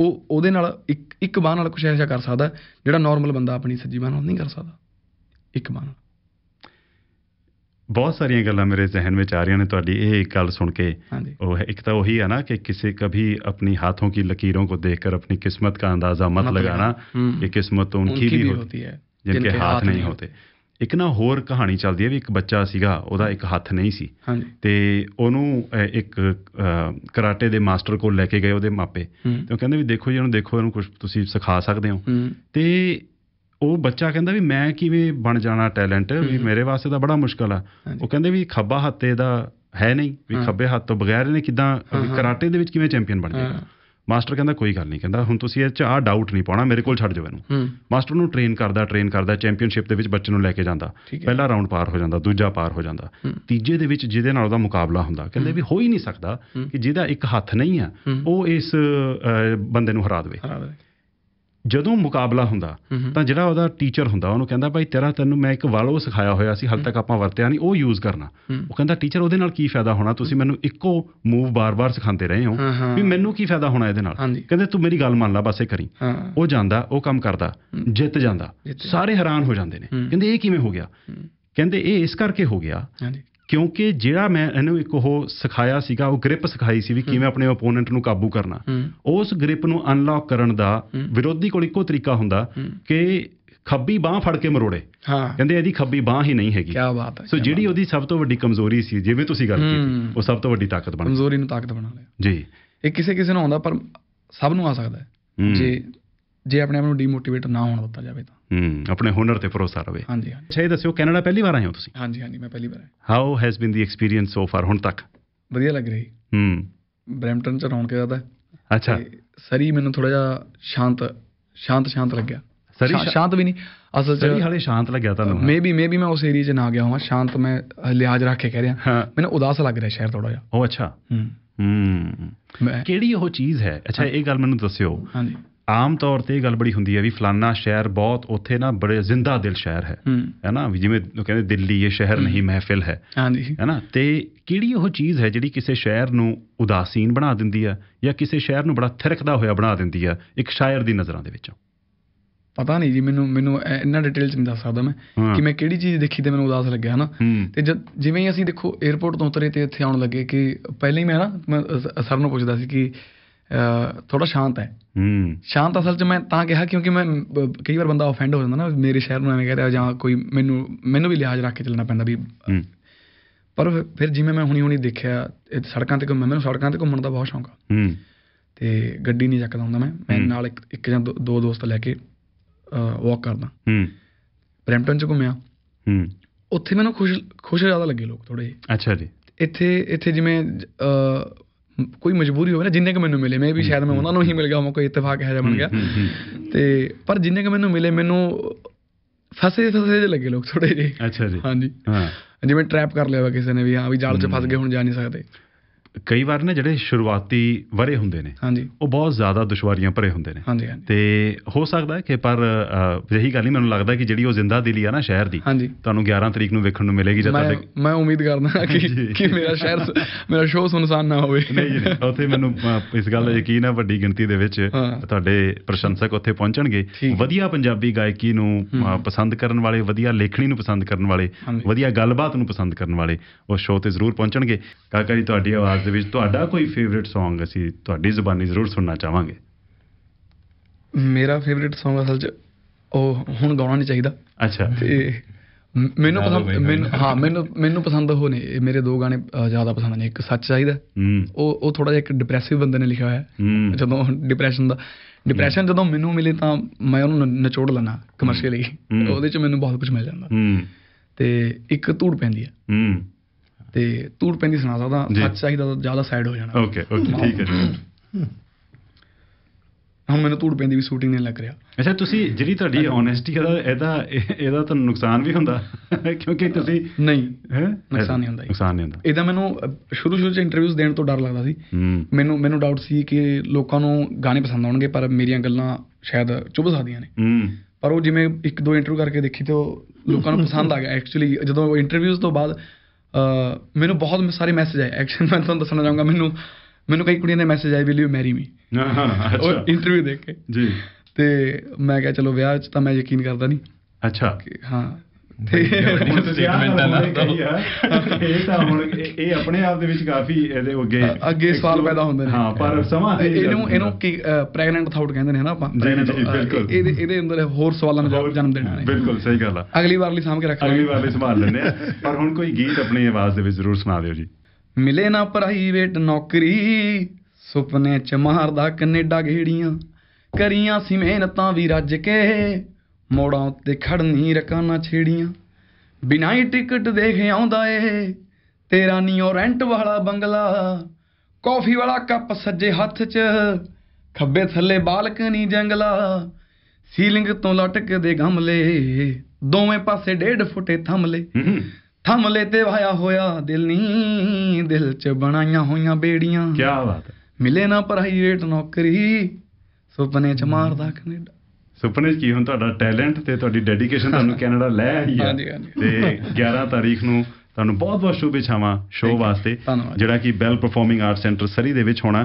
ਉਹ ਉਹਦੇ ਨਾਲ ਇੱਕ ਇੱਕ ਬਾਹ ਨਾਲ ਕੁਝ ਐਸਾ ਕਰ ਸਕਦਾ ਜਿਹੜਾ ਨਾਰਮਲ ਬੰਦਾ ਆਪਣੀ ਸੱਜੀ ਬਾਹ ਨਾਲ ਨਹੀਂ ਕਰ ਸਕਦਾ। ਇੱਕ ਬਾਹ ਨਾਲ। ਬਹੁਤ ਸਾਰੀਆਂ ਗੱਲਾਂ ਮੇਰੇ ਜ਼ਿਹਨ ਵਿੱਚ ਆ ਰਹੀਆਂ ਨੇ ਤੁਹਾਡੀ ਇਹ ਇੱਕ ਗੱਲ ਸੁਣ ਕੇ। ਉਹ ਇੱਕ ਤਾਂ ਉਹੀ ਹੈ ਨਾ ਕਿ ਕਿਸੇ ਕਭੀ ਆਪਣੀ ਹੱਥੋਂ ਕੀ ਲਕੀਰੋਂ ਕੋ ਦੇਖकर ਆਪਣੀ ਕਿਸਮਤ ਦਾ ਅੰਦਾਜ਼ਾ ਮਤ ਲਗਾਣਾ ਕਿ ਕਿਸਮਤ ਉਨਕੀ ਵੀ ਹੋਤੀ ਹੈ ਜਿਨਕੇ ਹੱਥ ਨਹੀਂ ਹੋਤੇ। ਇੱਕ ਨਾ ਹੋਰ ਕਹਾਣੀ ਚੱਲਦੀ ਹੈ ਵੀ ਇੱਕ ਬੱਚਾ ਸੀਗਾ ਉਹਦਾ ਇੱਕ ਹੱਥ ਨਹੀਂ ਸੀ ਤੇ ਉਹਨੂੰ ਇੱਕ ਕਰਾਟੇ ਦੇ ਮਾਸਟਰ ਕੋਲ ਲੈ ਕੇ ਗਏ ਉਹਦੇ ਮਾਪੇ ਤੇ ਉਹ ਕਹਿੰਦੇ ਵੀ ਦੇਖੋ ਜੀ ਇਹਨੂੰ ਦੇਖੋ ਇਹਨੂੰ ਕੁਝ ਤੁਸੀਂ ਸਿਖਾ ਸਕਦੇ ਹੋ ਤੇ ਉਹ ਬੱਚਾ ਕਹਿੰਦਾ ਵੀ ਮੈਂ ਕਿਵੇਂ ਬਣ ਜਾਣਾ ਟੈਲੈਂਟ ਵੀ। ਮੇਰੇ ਵਾਸਤੇ ਤਾਂ ਬੜਾ ਮੁਸ਼ਕਲ ਆ। ਉਹ ਕਹਿੰਦੇ ਵੀ ਖੱਬਾ ਹੱਥ ਇਹਦਾ ਹੈ ਨਹੀਂ ਵੀ। ਖੱਬੇ ਹੱਥ ਤੋਂ ਬਗੈਰ ਇਹਨੇ ਕਿਦਾਂ। ਕਰਾਟੇ ਦੇ ਵਿੱਚ ਕਿਵੇਂ ਚੈਂਪੀਅਨ ਬਣ ਜਾਏਗਾ। ਮਾਸਟਰ ਕਹਿੰਦਾ ਕੋਈ ਗੱਲ ਨਹੀਂ ਕਹਿੰਦਾ ਹੁਣ ਤੁਸੀਂ ਇਹ ਚ ਆ ਡਾਊਟ ਨਹੀਂ ਪਾਉਣਾ ਮੇਰੇ ਕੋਲ ਛੱਡ ਜਾਓ ਇਹਨੂੰ ਮਾਸਟਰ ਨੂੰ ਟ੍ਰੇਨ ਕਰਦਾ ਟ੍ਰੇਨ ਕਰਦਾ ਚੈਂਪੀਅਨਸ਼ਿਪ ਦੇ ਵਿੱਚ ਬੱਚੇ ਨੂੰ ਲੈ ਕੇ ਜਾਂਦਾ। ਪਹਿਲਾ ਰਾਊਂਡ ਪਾਰ ਹੋ ਜਾਂਦਾ ਦੂਜਾ ਪਾਰ ਹੋ ਜਾਂਦਾ। ਤੀਜੇ ਦੇ ਵਿੱਚ ਜਿਹਦੇ ਨਾਲ ਉਹਦਾ ਮੁਕਾਬਲਾ ਹੁੰਦਾ ਕਹਿੰਦੇ ਵੀ ਹੋ ਹੀ ਨਹੀਂ ਸਕਦਾ। ਕਿ ਜਿਹਦਾ ਇੱਕ ਹੱਥ ਨਹੀਂ ਆ ਹੂੰ। ਉਹ ਇਸ ਬੰਦੇ ਨੂੰ ਹਰਾ ਦੇਵੇ ਜਦੋਂ ਮੁਕਾਬਲਾ ਹੁੰਦਾ। ਤਾਂ ਜਿਹੜਾ ਉਹਦਾ ਟੀਚਰ ਹੁੰਦਾ ਉਹਨੂੰ ਕਹਿੰਦਾ ਭਾਈ ਤੇਰਾ ਤੈਨੂੰ ਮੈਂ ਇੱਕ ਵਾਲ ਸਿਖਾਇਆ ਹੋਇਆ ਸੀ ਹਾਲੇ ਤੱਕ ਆਪਾਂ ਵਰਤਿਆ ਨਹੀਂ ਉਹ ਯੂਜ਼ ਕਰਨਾ। ਉਹ ਕਹਿੰਦਾ ਟੀਚਰ ਉਹਦੇ ਨਾਲ ਕੀ ਫਾਇਦਾ ਹੋਣਾ ਤੁਸੀਂ ਮੈਨੂੰ ਇੱਕੋ ਮੂਵ ਬਾਰ-ਬਾਰ ਸਿਖਾਉਂਦੇ ਰਹੇ ਹੋ। ਵੀ ਮੈਨੂੰ ਕੀ ਫਾਇਦਾ ਹੋਣਾ ਇਹਦੇ ਨਾਲ। ਕਹਿੰਦੇ ਤੂੰ ਮੇਰੀ ਗੱਲ ਮੰਨ ਲੈ ਬਸ ਇਹ ਕਰੀ ਉਹ ਜਾਂਦਾ ਉਹ ਕੰਮ ਕਰਦਾ। ਜਿੱਤ ਜਾਂਦਾ ਸਾਰੇ ਹੈਰਾਨ ਹੋ ਜਾਂਦੇ ਨੇ। ਕਹਿੰਦੇ ਇਹ ਕਿਵੇਂ ਹੋ ਗਿਆ। ਕਹਿੰਦੇ ਇਹ ਇਸ ਕਰਕੇ ਹੋ ਗਿਆ ਕਿਉਂਕਿ ਜਿਹੜਾ ਮੈਂ ਇਹਨੂੰ ਇੱਕ ਉਹ ਸਿਖਾਇਆ ਸੀਗਾ ਉਹ ਗ੍ਰਿਪ ਸਿਖਾਈ ਸੀ ਵੀ ਕਿਵੇਂ ਆਪਣੇ ਓਪੋਨੈਂਟ ਨੂੰ ਕਾਬੂ ਕਰਨਾ ਉਸ ਗ੍ਰਿਪ ਨੂੰ ਅਨਲੌਕ ਕਰਨ ਦਾ। ਵਿਰੋਧੀ ਕੋਲ ਇੱਕੋ ਤਰੀਕਾ ਹੁੰਦਾ। ਕਿ ਖੱਬੀ ਬਾਹ ਫੜ ਕੇ ਮਰੋੜੇ ਹਾਂ ਕਹਿੰਦੇ ਇਹਦੀ ਖੱਬੀ ਬਾਹ ਹੀ ਨਹੀਂ ਹੈਗੀ ਕੀ ਬਾਤ ਹੈ ਸੋ ਜਿਹੜੀ ਉਹਦੀ ਸਭ ਤੋਂ ਵੱਡੀ ਕਮਜ਼ੋਰੀ ਸੀ ਜਿਵੇਂ ਤੁਸੀਂ ਗੱਲ ਕੀਤੀ। ਉਹ ਸਭ ਤੋਂ ਵੱਡੀ ਤਾਕਤ। ਬਣ ਗਈ ਕਮਜ਼ੋਰੀ ਨੂੰ ਤਾਕਤ ਬਣਾ ਲਿਆ ਜੀ ਇਹ ਕਿਸੇ ਕਿਸੇ ਨੂੰ ਆਉਂਦਾ ਪਰ ਸਭ ਨੂੰ ਆ ਸਕਦਾ ਹੂੰ। ਜੇ ਜੇ ਆਪਣੇ ਆਪ ਨੂੰ ਡੀਮੋਟੀਵੇਟ ਨਾ ਹੋਣ ਦਿੱਤਾ ਜਾਵੇ ਤਾਂ। ਹੂੰ ਆਪਣੇ ਹੁਨਰ ਤੇ ਭਰੋਸਾ ਰਵੇ। ਹਾਂਜੀ ਹਾਂਜੀ। ਅੱਛਾ ਇਹ ਦੱਸਿਓ ਕੈਨੇਡਾ ਪਹਿਲੀ ਵਾਰ ਆਏ ਹੋ ਤੁਸੀਂ? ਹਾਂਜੀ ਹਾਂਜੀ ਮੈਂ ਪਹਿਲੀ ਵਾਰ ਆਇਆ। How has been the experience so far ਹੁਣ ਤੱਕ? ਵਧੀਆ ਲੱਗ ਰਹੀ। ਹੂੰ। ਬ੍ਰੈਂਪਟਨ ਚ ਰੌਣਕ ਜ਼ਿਆਦਾ। ਅੱਛਾ। ਸਰੀ ਮੈਨੂੰ ਥੋੜਾ ਜਿਹਾ ਸ਼ਾਂਤ ਸ਼ਾਂਤ ਸ਼ਾਂਤ ਲੱਗਿਆ। ਸਰੀ ਸ਼ਾਂਤ ਵੀ ਨਹੀਂ ਅਸਲ ਸਰੀ ਚ ਹਾਲੇ ਸ਼ਾਂਤ ਲੱਗਿਆ ਤੁਹਾਨੂੰ? ਮੇ ਬੀ ਮੇ ਉਸ ਏਰੀਆ 'ਚ ਨਾ ਗਿਆ ਹਾਂ ਸ਼ਾਂਤ ਮੈਂ ਲਿਹਾਜ਼ ਰੱਖ ਕੇ ਕਹਿ ਰਿਹਾ। ਮੈਨੂੰ ਉਦਾਸ ਲੱਗ ਰਿਹਾ ਸ਼ਹਿਰ ਥੋੜਾ ਜਿਹਾ। ਉਹ ਅੱਛਾ। ਹੂੰ। ਕਿਹੜੀ ਉਹ ਚੀਜ਼ ਹੈ? ਅੱਛਾ ਇਹ ਗੱਲ ਮੈਨੂੰ ਦੱਸਿਓ। ਹਾਂਜੀ। ਆਮ ਤੌਰ ਤੇ ਇਹ ਗੱਲ ਬੜੀ ਹੁੰਦੀ ਹੈ ਵੀ ਫਲਾਨਾ ਸ਼ਹਿਰ ਬਹੁਤ ਉੱਥੇ ਨਾ ਬੜੇ ਜ਼ਿੰਦਾ ਦਿਲ ਸ਼ਹਿਰ ਹੈ। ਹੂੰ। ਨਾ? ਜਿਵੇਂ ਉਹ ਕਹਿੰਦੇ ਦਿੱਲੀ ਇਹ ਸ਼ਹਿਰ ਨਹੀਂ ਮਹਿਫਿਲ ਹੈ। ਹਾਂਜੀ। ਹੈ ਨਾ? ਤੇ ਕਿਹੜੀ ਉਹ ਚੀਜ਼ ਹੈ ਜਿਹੜੀ ਕਿਸੇ ਸ਼ਹਿਰ ਨੂੰ ਉਦਾਸੀਨ ਬਣਾ ਦਿੰਦੀ ਆ ਜਾਂ ਕਿਸੇ ਸ਼ਹਿਰ ਨੂੰ ਬੜਾ ਥਿਰਕਦਾ ਹੋਇਆ ਬਣਾ ਦਿੰਦੀ ਆ ਇੱਕ ਸ਼ਾਇਰ ਦੀ ਨਜ਼ਰਾਂ ਦੇ ਵਿੱਚੋਂ? ਪਤਾ ਨਹੀਂ ਜੀ ਮੈਨੂੰ ਮੈਨੂੰ ਇੰਨਾ ਡਿਟੇਲ ਚ ਨਹੀਂ ਦੱਸ ਸਕਦਾ ਮੈਂ। ਕਿ ਮੈਂ ਕਿਹੜੀ ਚੀਜ਼ ਦੇਖੀ ਤੇ ਮੈਨੂੰ ਉਦਾਸ ਲੱਗਿਆ ਹਨਾ ਤੇ ਜਦ ਜਿਵੇਂ ਹੀ ਅਸੀਂ ਦੇਖੋ 에어ਪੋਰਟ ਤੋਂ ਉਤਰੇ ਤੇ ਇੱਥੇ ਆਉਣ ਲੱਗੇ ਕਿ ਪਹਿਲਾਂ ਹੀ ਮੈਂ ਨਾ ਸਰ ਨੂੰ ਪੁੱਛਦਾ ਸੀ ਕਿ ਥੋੜਾ ਸ਼ਾਂਤ ਹੈ। ਹੂੰ। ਸ਼ਾਂਤ ਅਸਲ 'ਚ ਮੈਂ ਤਾਂ ਕਿਹਾ ਕਿਉਂਕਿ ਮੈਂ ਕਈ ਵਾਰ ਬੰਦਾ ਆਫੈਂਡ ਹੋ ਜਾਂਦਾ ਨਾ ਮੇਰੇ ਸ਼ਹਿਰ ਨੂੰ ਐਵੇਂ ਕਹਿ ਰਿਹਾ ਜਾਂ ਕੋਈ ਮੈਨੂੰ ਮੈਨੂੰ ਵੀ ਲਿਹਾਜ਼ ਰੱਖ ਕੇ ਚੱਲਣਾ ਪੈਂਦਾ ਵੀ ਪਰ ਫਿਰ- ਜਿਵੇਂ ਮੈਂ ਹੁਣੀ ਹੁਣੀ ਦੇਖਿਆ ਇਹ ਸੜਕਾਂ ਤੇ ਘੁੰਮਣ ਮੈਨੂੰ ਸੜਕਾਂ ਤੇ ਘੁੰਮਣ ਦਾ ਬਹੁਤ ਸ਼ੌਂਕ ਆ। ਹੂੰ। ਤੇ ਗੱਡੀ ਨਹੀਂ ਚੱਕਦਾ ਹੁੰਦਾ ਮੈਂ ਮੈਂ। ਨਾਲ ਇੱਕ ਇੱਕ ਜਾਂ ਦੋ ਦੋਸਤ ਲੈ ਕੇ ਵਾਕ ਕਰਦਾ। ਹੂੰ। ਬਰੈਂਪਟਨ 'ਚ ਘੁੰਮਿਆ। ਹੂੰ। ਉੱਥੇ ਮੈਨੂੰ ਖੁਸ਼ ਖੁਸ਼ ਜ਼ਿਆਦਾ ਲੱਗੇ ਲੋਕ ਥੋੜੇ ਅੱਛਾ ਜੀ। ਇੱਥੇ ਇੱਥੇ ਜਿਵੇਂ ਕੋਈ ਮਜਬੂਰੀ ਹੋਵੇ ਨਾ ਜਿੰਨੇ ਕ ਮੈਨੂੰ ਮਿਲੇ ਮੈਂ ਵੀ ਸ਼ਾਇਦ ਮੈਂ ਉਹਨਾਂ ਨੂੰ ਹੀ ਮਿਲ ਗਿਆ ਹੋਵਾਂ ਕੋਈ ਇਤਫਾਕ ਇਹੋ ਜਿਹਾ ਬਣ ਗਿਆ। ਹੂੰ, ਹੂੰ, ਤੇ ਪਰ ਜਿੰਨੇ ਕ ਮੈਨੂੰ ਮਿਲੇ ਮੈਨੂੰ ਫਸੇ ਫਸੇ ਜਿਹੇ ਲੱਗੇ ਲੋਕ ਥੋੜੇ ਜਿਹੇ। ਅੱਛਾ ਜੀ। ਹਾਂਜੀ। ਹਾਂ। ਜਿਵੇਂ ਟਰੈਪ ਕਰ ਲਿਆ ਵਾ ਕਿਸੇ ਨੇ ਵੀ ਹਾਂ ਵੀ ਜਾਲ 'ਚ ਫਸ ਗਏ ਹੁਣ ਜਾ ਨਹੀਂ ਸਕਦੇ। ਕਈ ਵਾਰ ਨੇ ਜਿਹੜੇ ਸ਼ੁਰੂਆਤੀ ਵਰੇ ਹੁੰਦੇ ਨੇ ਹਾਂਜੀ ਉਹ ਬਹੁਤ ਜ਼ਿਆਦਾ ਦੁਸ਼ਵਾਰੀਆਂ ਭਰੇ ਹੁੰਦੇ ਨੇ ਹਾਂਜੀ ਹਾਂਜੀ ਤੇ ਹੋ ਸਕਦਾ ਹੈ ਕਿ ਪਰ ਇਹੀ ਗੱਲ ਨਹੀਂ ਮੈਨੂੰ ਲੱਗਦਾ ਕਿ ਜਿਹੜੀ ਉਹ ਜ਼ਿੰਦਾ ਦਿਲੀ ਆ ਨਾ ਸ਼ਹਿਰ ਦੀ ਤੁਹਾਨੂੰ 11 ਤਰੀਕ ਨੂੰ ਵੇਖਣ ਨੂੰ ਮਿਲੇਗੀ ਜਦ ਮੈਂ ਤੁਹਾਡੇ ਮੈਂ ਉਮੀਦ ਕਰਦਾ। ਕਿ ਕਿ ਮੇਰਾ ਸ਼ਹਿਰ ਮੇਰਾ ਸ਼ੋਅ ਸੁਨਸਾਨ ਨਾ ਹੋਵੇ ਨਹੀਂ ਨਹੀਂ ਉੱਥੇ ਮੈਨੂੰ ਇਸ ਗੱਲ ਦਾ ਯਕੀਨ ਹੈ ਵੱਡੀ ਗਿਣਤੀ ਦੇ ਵਿੱਚ। ਤੁਹਾਡੇ ਪ੍ਰਸ਼ੰਸਕ ਉੱਥੇ ਪਹੁੰਚਣਗੇ। ਵਧੀਆ ਪੰਜਾਬੀ ਗਾਇਕੀ ਨੂੰ। ਪਸੰਦ ਕਰਨ ਵਾਲੇ ਵਧੀਆ ਲੇਖਣੀ ਨੂੰ ਪਸੰਦ ਕਰਨ ਵਾਲੇ। ਵਧੀਆ ਗੱਲਬਾਤ ਨੂੰ ਪਸੰਦ ਕਰਨ ਵਾਲੇ ਉਹ ਸ਼ੋਅ ਤੇ ਜ਼ਰੂਰ ਪਹੁੰਚਣਗੇ ਕਾਕਾ ਜੀ ਤੁਹਾਡੀ ਆਵਾਜ਼ ਦੇ ਵਿੱਚ ਤੁਹਾਡਾ ਕੋਈ ਫੇਵਰਿਟ Song ਅਸੀਂ ਤੁਹਾਡੀ ਜ਼ੁਬਾਨੀ ਜ਼ਰੂਰ ਸੁਣਨਾ ਚਾਹਾਂਗੇ। ਮੇਰਾ ਫੇਵਰਿਟ Song ਅਸਲ 'ਚ ਉਹ ਹੁਣ ਗਾਉਣਾ ਨਹੀਂ ਚਾਹੀਦਾ। ਅੱਛਾ। ਤੇ ਮੈਨੂੰ ਪਸੰਦ ਮੈਨੂੰ। ਹਾਂ ਮੈਨੂੰ ਮੈਨੂੰ ਪਸੰਦ ਉਹ ਨੇ ਇਹ ਮੇਰੇ ਦੋ ਗਾਣੇ ਜ਼ਿਆਦਾ ਪਸੰਦ ਨੇ ਇੱਕ ਸੱਚ ਚਾਹੀਦਾ ਉਹ ਉਹ ਥੋੜਾ ਜਿਹਾ ਇੱਕ ਡਿਪਰੈਸਿਵ ਬੰਦੇ ਨੇ ਲਿਖਿਆ ਹੋਇਆ ਜਦੋਂ ਡਿਪਰੈਸ਼ਨ ਦਾ ਡਿਪਰੈਸ਼ਨ ਜਦੋਂ ਮੈਨੂੰ ਮਿਲੇ ਤਾਂ ਮੈਂ ਉਹਨੂੰ ਨਿਚੋੜ ਲੈਣਾ ਕਮਰਸ਼ੀਅਲੀ। ਉਹਦੇ 'ਚ ਮੈਨੂੰ ਬਹੁਤ ਕੁਝ ਮਿਲ ਜਾਂਦਾ। ਤੇ ਇੱਕ ਧੂੜ ਪੈਂਦੀ ਹੂੰ। ਤੇ ਧੂੜ ਪੈਂਦੀ ਸੁਣਾ ਸਕਦਾ ਜੀ। ਸੱਚ ਚਾਹੀਦਾ ਤਾਂ ਜ਼ਿਆਦਾ ਸਾਈਡ ਹੋ ਜਾਣਾ। ਓਕੇ ਓਕੇ ਠੀਕ ਹੈ ਜੀ ਹੁਣ ਮੈਨੂੰ ਧੂੜ ਪੈਂਦੀ ਵੀ ਸ਼ੂਟਿੰਗ ਨਹੀਂ ਲੱਗ ਰਿਹਾ। ਅੱਛਾ ਤੁਸੀਂ ਜਿਹੜੀ ਤੁਹਾਡੀ ਓਨੈਸਟੀ ਇਹਦਾ ਇਹਦਾ ਇਹ- ਇਹਦਾ ਤੁਹਾਨੂੰ ਨੁਕਸਾਨ ਵੀ ਹੁੰਦਾ? ਕਿਉਂਕਿ ਤੁਸੀਂ ਨਹੀਂ ਹੈਂ? ਨੁਕਸਾਨ ਨਹੀਂ ਹੁੰਦਾ। ਨੁਕਸਾਨ ਨਹੀਂ ਹੁੰਦਾ। ਇਹਦਾ ਮੈਨੂੰ ਸ਼ੁਰੂ ਸ਼ੁਰੂ 'ਚ ਇੰਟਰਵਿਊਜ਼ ਦੇਣ ਤੋਂ ਡਰ ਲੱਗਦਾ ਸੀ। ਮੈਨੂੰ ਮੈਨੂੰ ਡਾਊਟ ਸੀ ਕਿ ਲੋਕਾਂ ਨੂੰ ਗਾਣੇ ਪਸੰਦ ਆਉਣਗੇ ਪਰ ਮੇਰੀਆਂ ਗੱਲਾਂ ਸ਼ਾਇਦ ਚੁੱਭ ਸਕਦੀਆਂ ਨੇ। ਪਰ ਉਹ ਜਿਵੇਂ ਇੱਕ ਦੋ ਇੰਟਰਵਿਊ ਕਰਕੇ ਦੇਖੀ ਤੇ ਉਹ ਲੋਕਾਂ ਨੂੰ ਪਸੰਦ ਆ ਗਿਆ। ਐਕਚੁਅਲੀ ਜਦੋਂ ਇੰਟਰਵਿਊਜ਼ ਤੋਂ ਬਾਅਦ ਮੈਨੂੰ ਬਹੁਤ ਸਾਰੇ ਮੈਸੇਜ ਆਏ। ਐਕਚੁਅਲੀ ਮੈਂ ਤੁਹਾਨੂੰ ਦੱਸਣਾ ਚਾਹੂੰਗਾ ਮੈਨੂੰ ਮੈਨੂੰ ਕਈ ਕੁੜੀਆਂ ਦੇ ਮੈਸੇਜ ਆਏ ਵਿਲ ਯੂ ਮੈਰੀ ਮੀ ਹਾਂ ਹਾਂ, ਉਹ ਇੰਟਰਵਿਊ ਦੇਖ ਕੇ। ਜੀ। ਤੇ ਮੈਂ ਕਿਹਾ ਚਲੋ ਵਿਆਹ 'ਚ ਤਾਂ ਮੈਂ ਯਕੀਨ ਕਰਦਾ ਨਹੀਂ ਅੱਛਾ। ਹਾਂ। ਹੁਣ ਤੁਸੀਂ ਆਹ statement ਆ ਗੱਲ ਨਾ ਕਹੀ ਆ, ਇਹ ਤਾਂ ਹੁਣ ਇਹ ਇਹ ਆਪਣੇ ਆਪ ਦੇ ਵਿੱਚ ਕਾਫੀ ਇਹਦੇ ਅੱਗੇ ਅ- ਅੱਗੇ ਸਵਾਲ ਪੈਦਾ ਹੁੰਦੇ ਨੇ। ਹਾਂ ਪਰ ਸਮਾਂ ਤੇ ਇਹਨੂੰ ਇਹਨੂੰ ਕੀ ਪ੍ਰੈਗਨੈਂਟ ਥਾਟ ਕਹਿੰਦੇ ਨੇ ਨਾ ਆਪਾਂ? ਜੀ, pregnant, ਜੀ, ਅ, ਬਿਲਕੁਲ। ਇਹਦੇ ਇਹਦੇ ਅੰਦਰ ਹੋਰ ਸਵਾਲਾਂ ਨੂੰ ਜਵਾਬ ਜਨਮ ਦੇਣਾ ਨੇ। ਬਿਲਕੁਲ ਸਹੀ ਗੱਲ ਆ। ਅਗਲੀ ਵਾਰ ਲਈ ਸਾਂਭ ਕੇ ਰੱਖ ਅਗਲੀ ਵਾਰ ਲਈ ਸੰਭਾਲ ਲੈਂਦੇ ਆ ਪਰ ਹੁਣ ਕੋਈ ਗੀਤ ਆਪਣੀ ਆਵਾਜ਼ ਦੇ ਵਿੱਚ ਜ਼ਰੂਰ ਸੁਣਾ ਦਿਓ ਜੀ। ਮਿਲੇ ਨਾ ਪ੍ਰਾਈਵੇਟ ਨੌਕਰੀ ਸੁਪਨੇ ਚ ਮਾਰਦਾ ਕੈਨੇਡਾ ਗੇੜੀਆਂ ਕਰੀਆਂ ਸੀ ਮਿਹਨਤਾਂ ਵੀ ਰੱਜ ਕੇ। ਮੋੜਾਂ ਉੱਤੇ ਖੜਨੀ ਰਕਾਨਾ ਛੇੜੀਆਂ। ਬਿਨਾਂ ਹੀ ਟਿਕਟ ਦੇਖ ਆਉਂਦਾ ਏ ਤੇਰਾ ਨੀਓ ਰੈਂਟ ਵਾਲਾ ਬੰਗਲਾ। ਕਾਫੀ ਵਾਲਾ ਕੱਪ ਸੱਜੇ ਹੱਥ 'ਚ ਖੱਬੇ ਥੱਲੇ ਬਾਲਕਨੀ ਜੰਗਲਾ। ਸੀਲਿੰਗ ਤੋਂ ਲਟਕਦੇ ਗਮਲੇ ਦੋਵੇਂ ਪਾਸੇ ਡੇਢ ਫੁੱਟੇ ਥੰਮਲੇ। ਥੰਮਲੇ ਤੇ ਵਾਇਆ ਹੋਇਆ ਦਿਲ ਨਹੀਂ ਦਿਲ 'ਚ ਬਣਾਈਆਂ ਹੋਈਆਂ ਬੇੜੀਆਂ। ਕੀ ਬਾਤ ਮਿਲੇ ਨਾ ਪ੍ਰਾਈਵੇਟ ਨੌਕਰੀ ਸੁਪਨੇ 'ਚ ਮਾਰਦਾ ਕੈਨੇਡਾ। ਸੁਪਨੇ 'ਚ ਕੀ ਹੁਣ ਤੁਹਾਡਾ ਟੈਲੈਂਟ ਤੇ ਤੁਹਾਡੀ ਡੈਡੀਕੇਸ਼ਨ ਤੁਹਾਨੂੰ <laughs> ਕੈਨੇਡਾ ਲੈ ਆਈ ਹਾਂਜੀ। ਤੇ 11 ਤਾਰੀਖ ਨੂੰ ਤੁਹਾਨੂੰ ਬਹੁਤ ਬਹੁਤ ਸ਼ੁਭੇਛਾਵਾਂ ਸ਼ੋਅ. ਵਾਸਤੇ। ਜਿਹੜਾ ਕਿ Bell performing art centre Surrey ਦੇ ਵਿੱਚ ਹੋਣਾ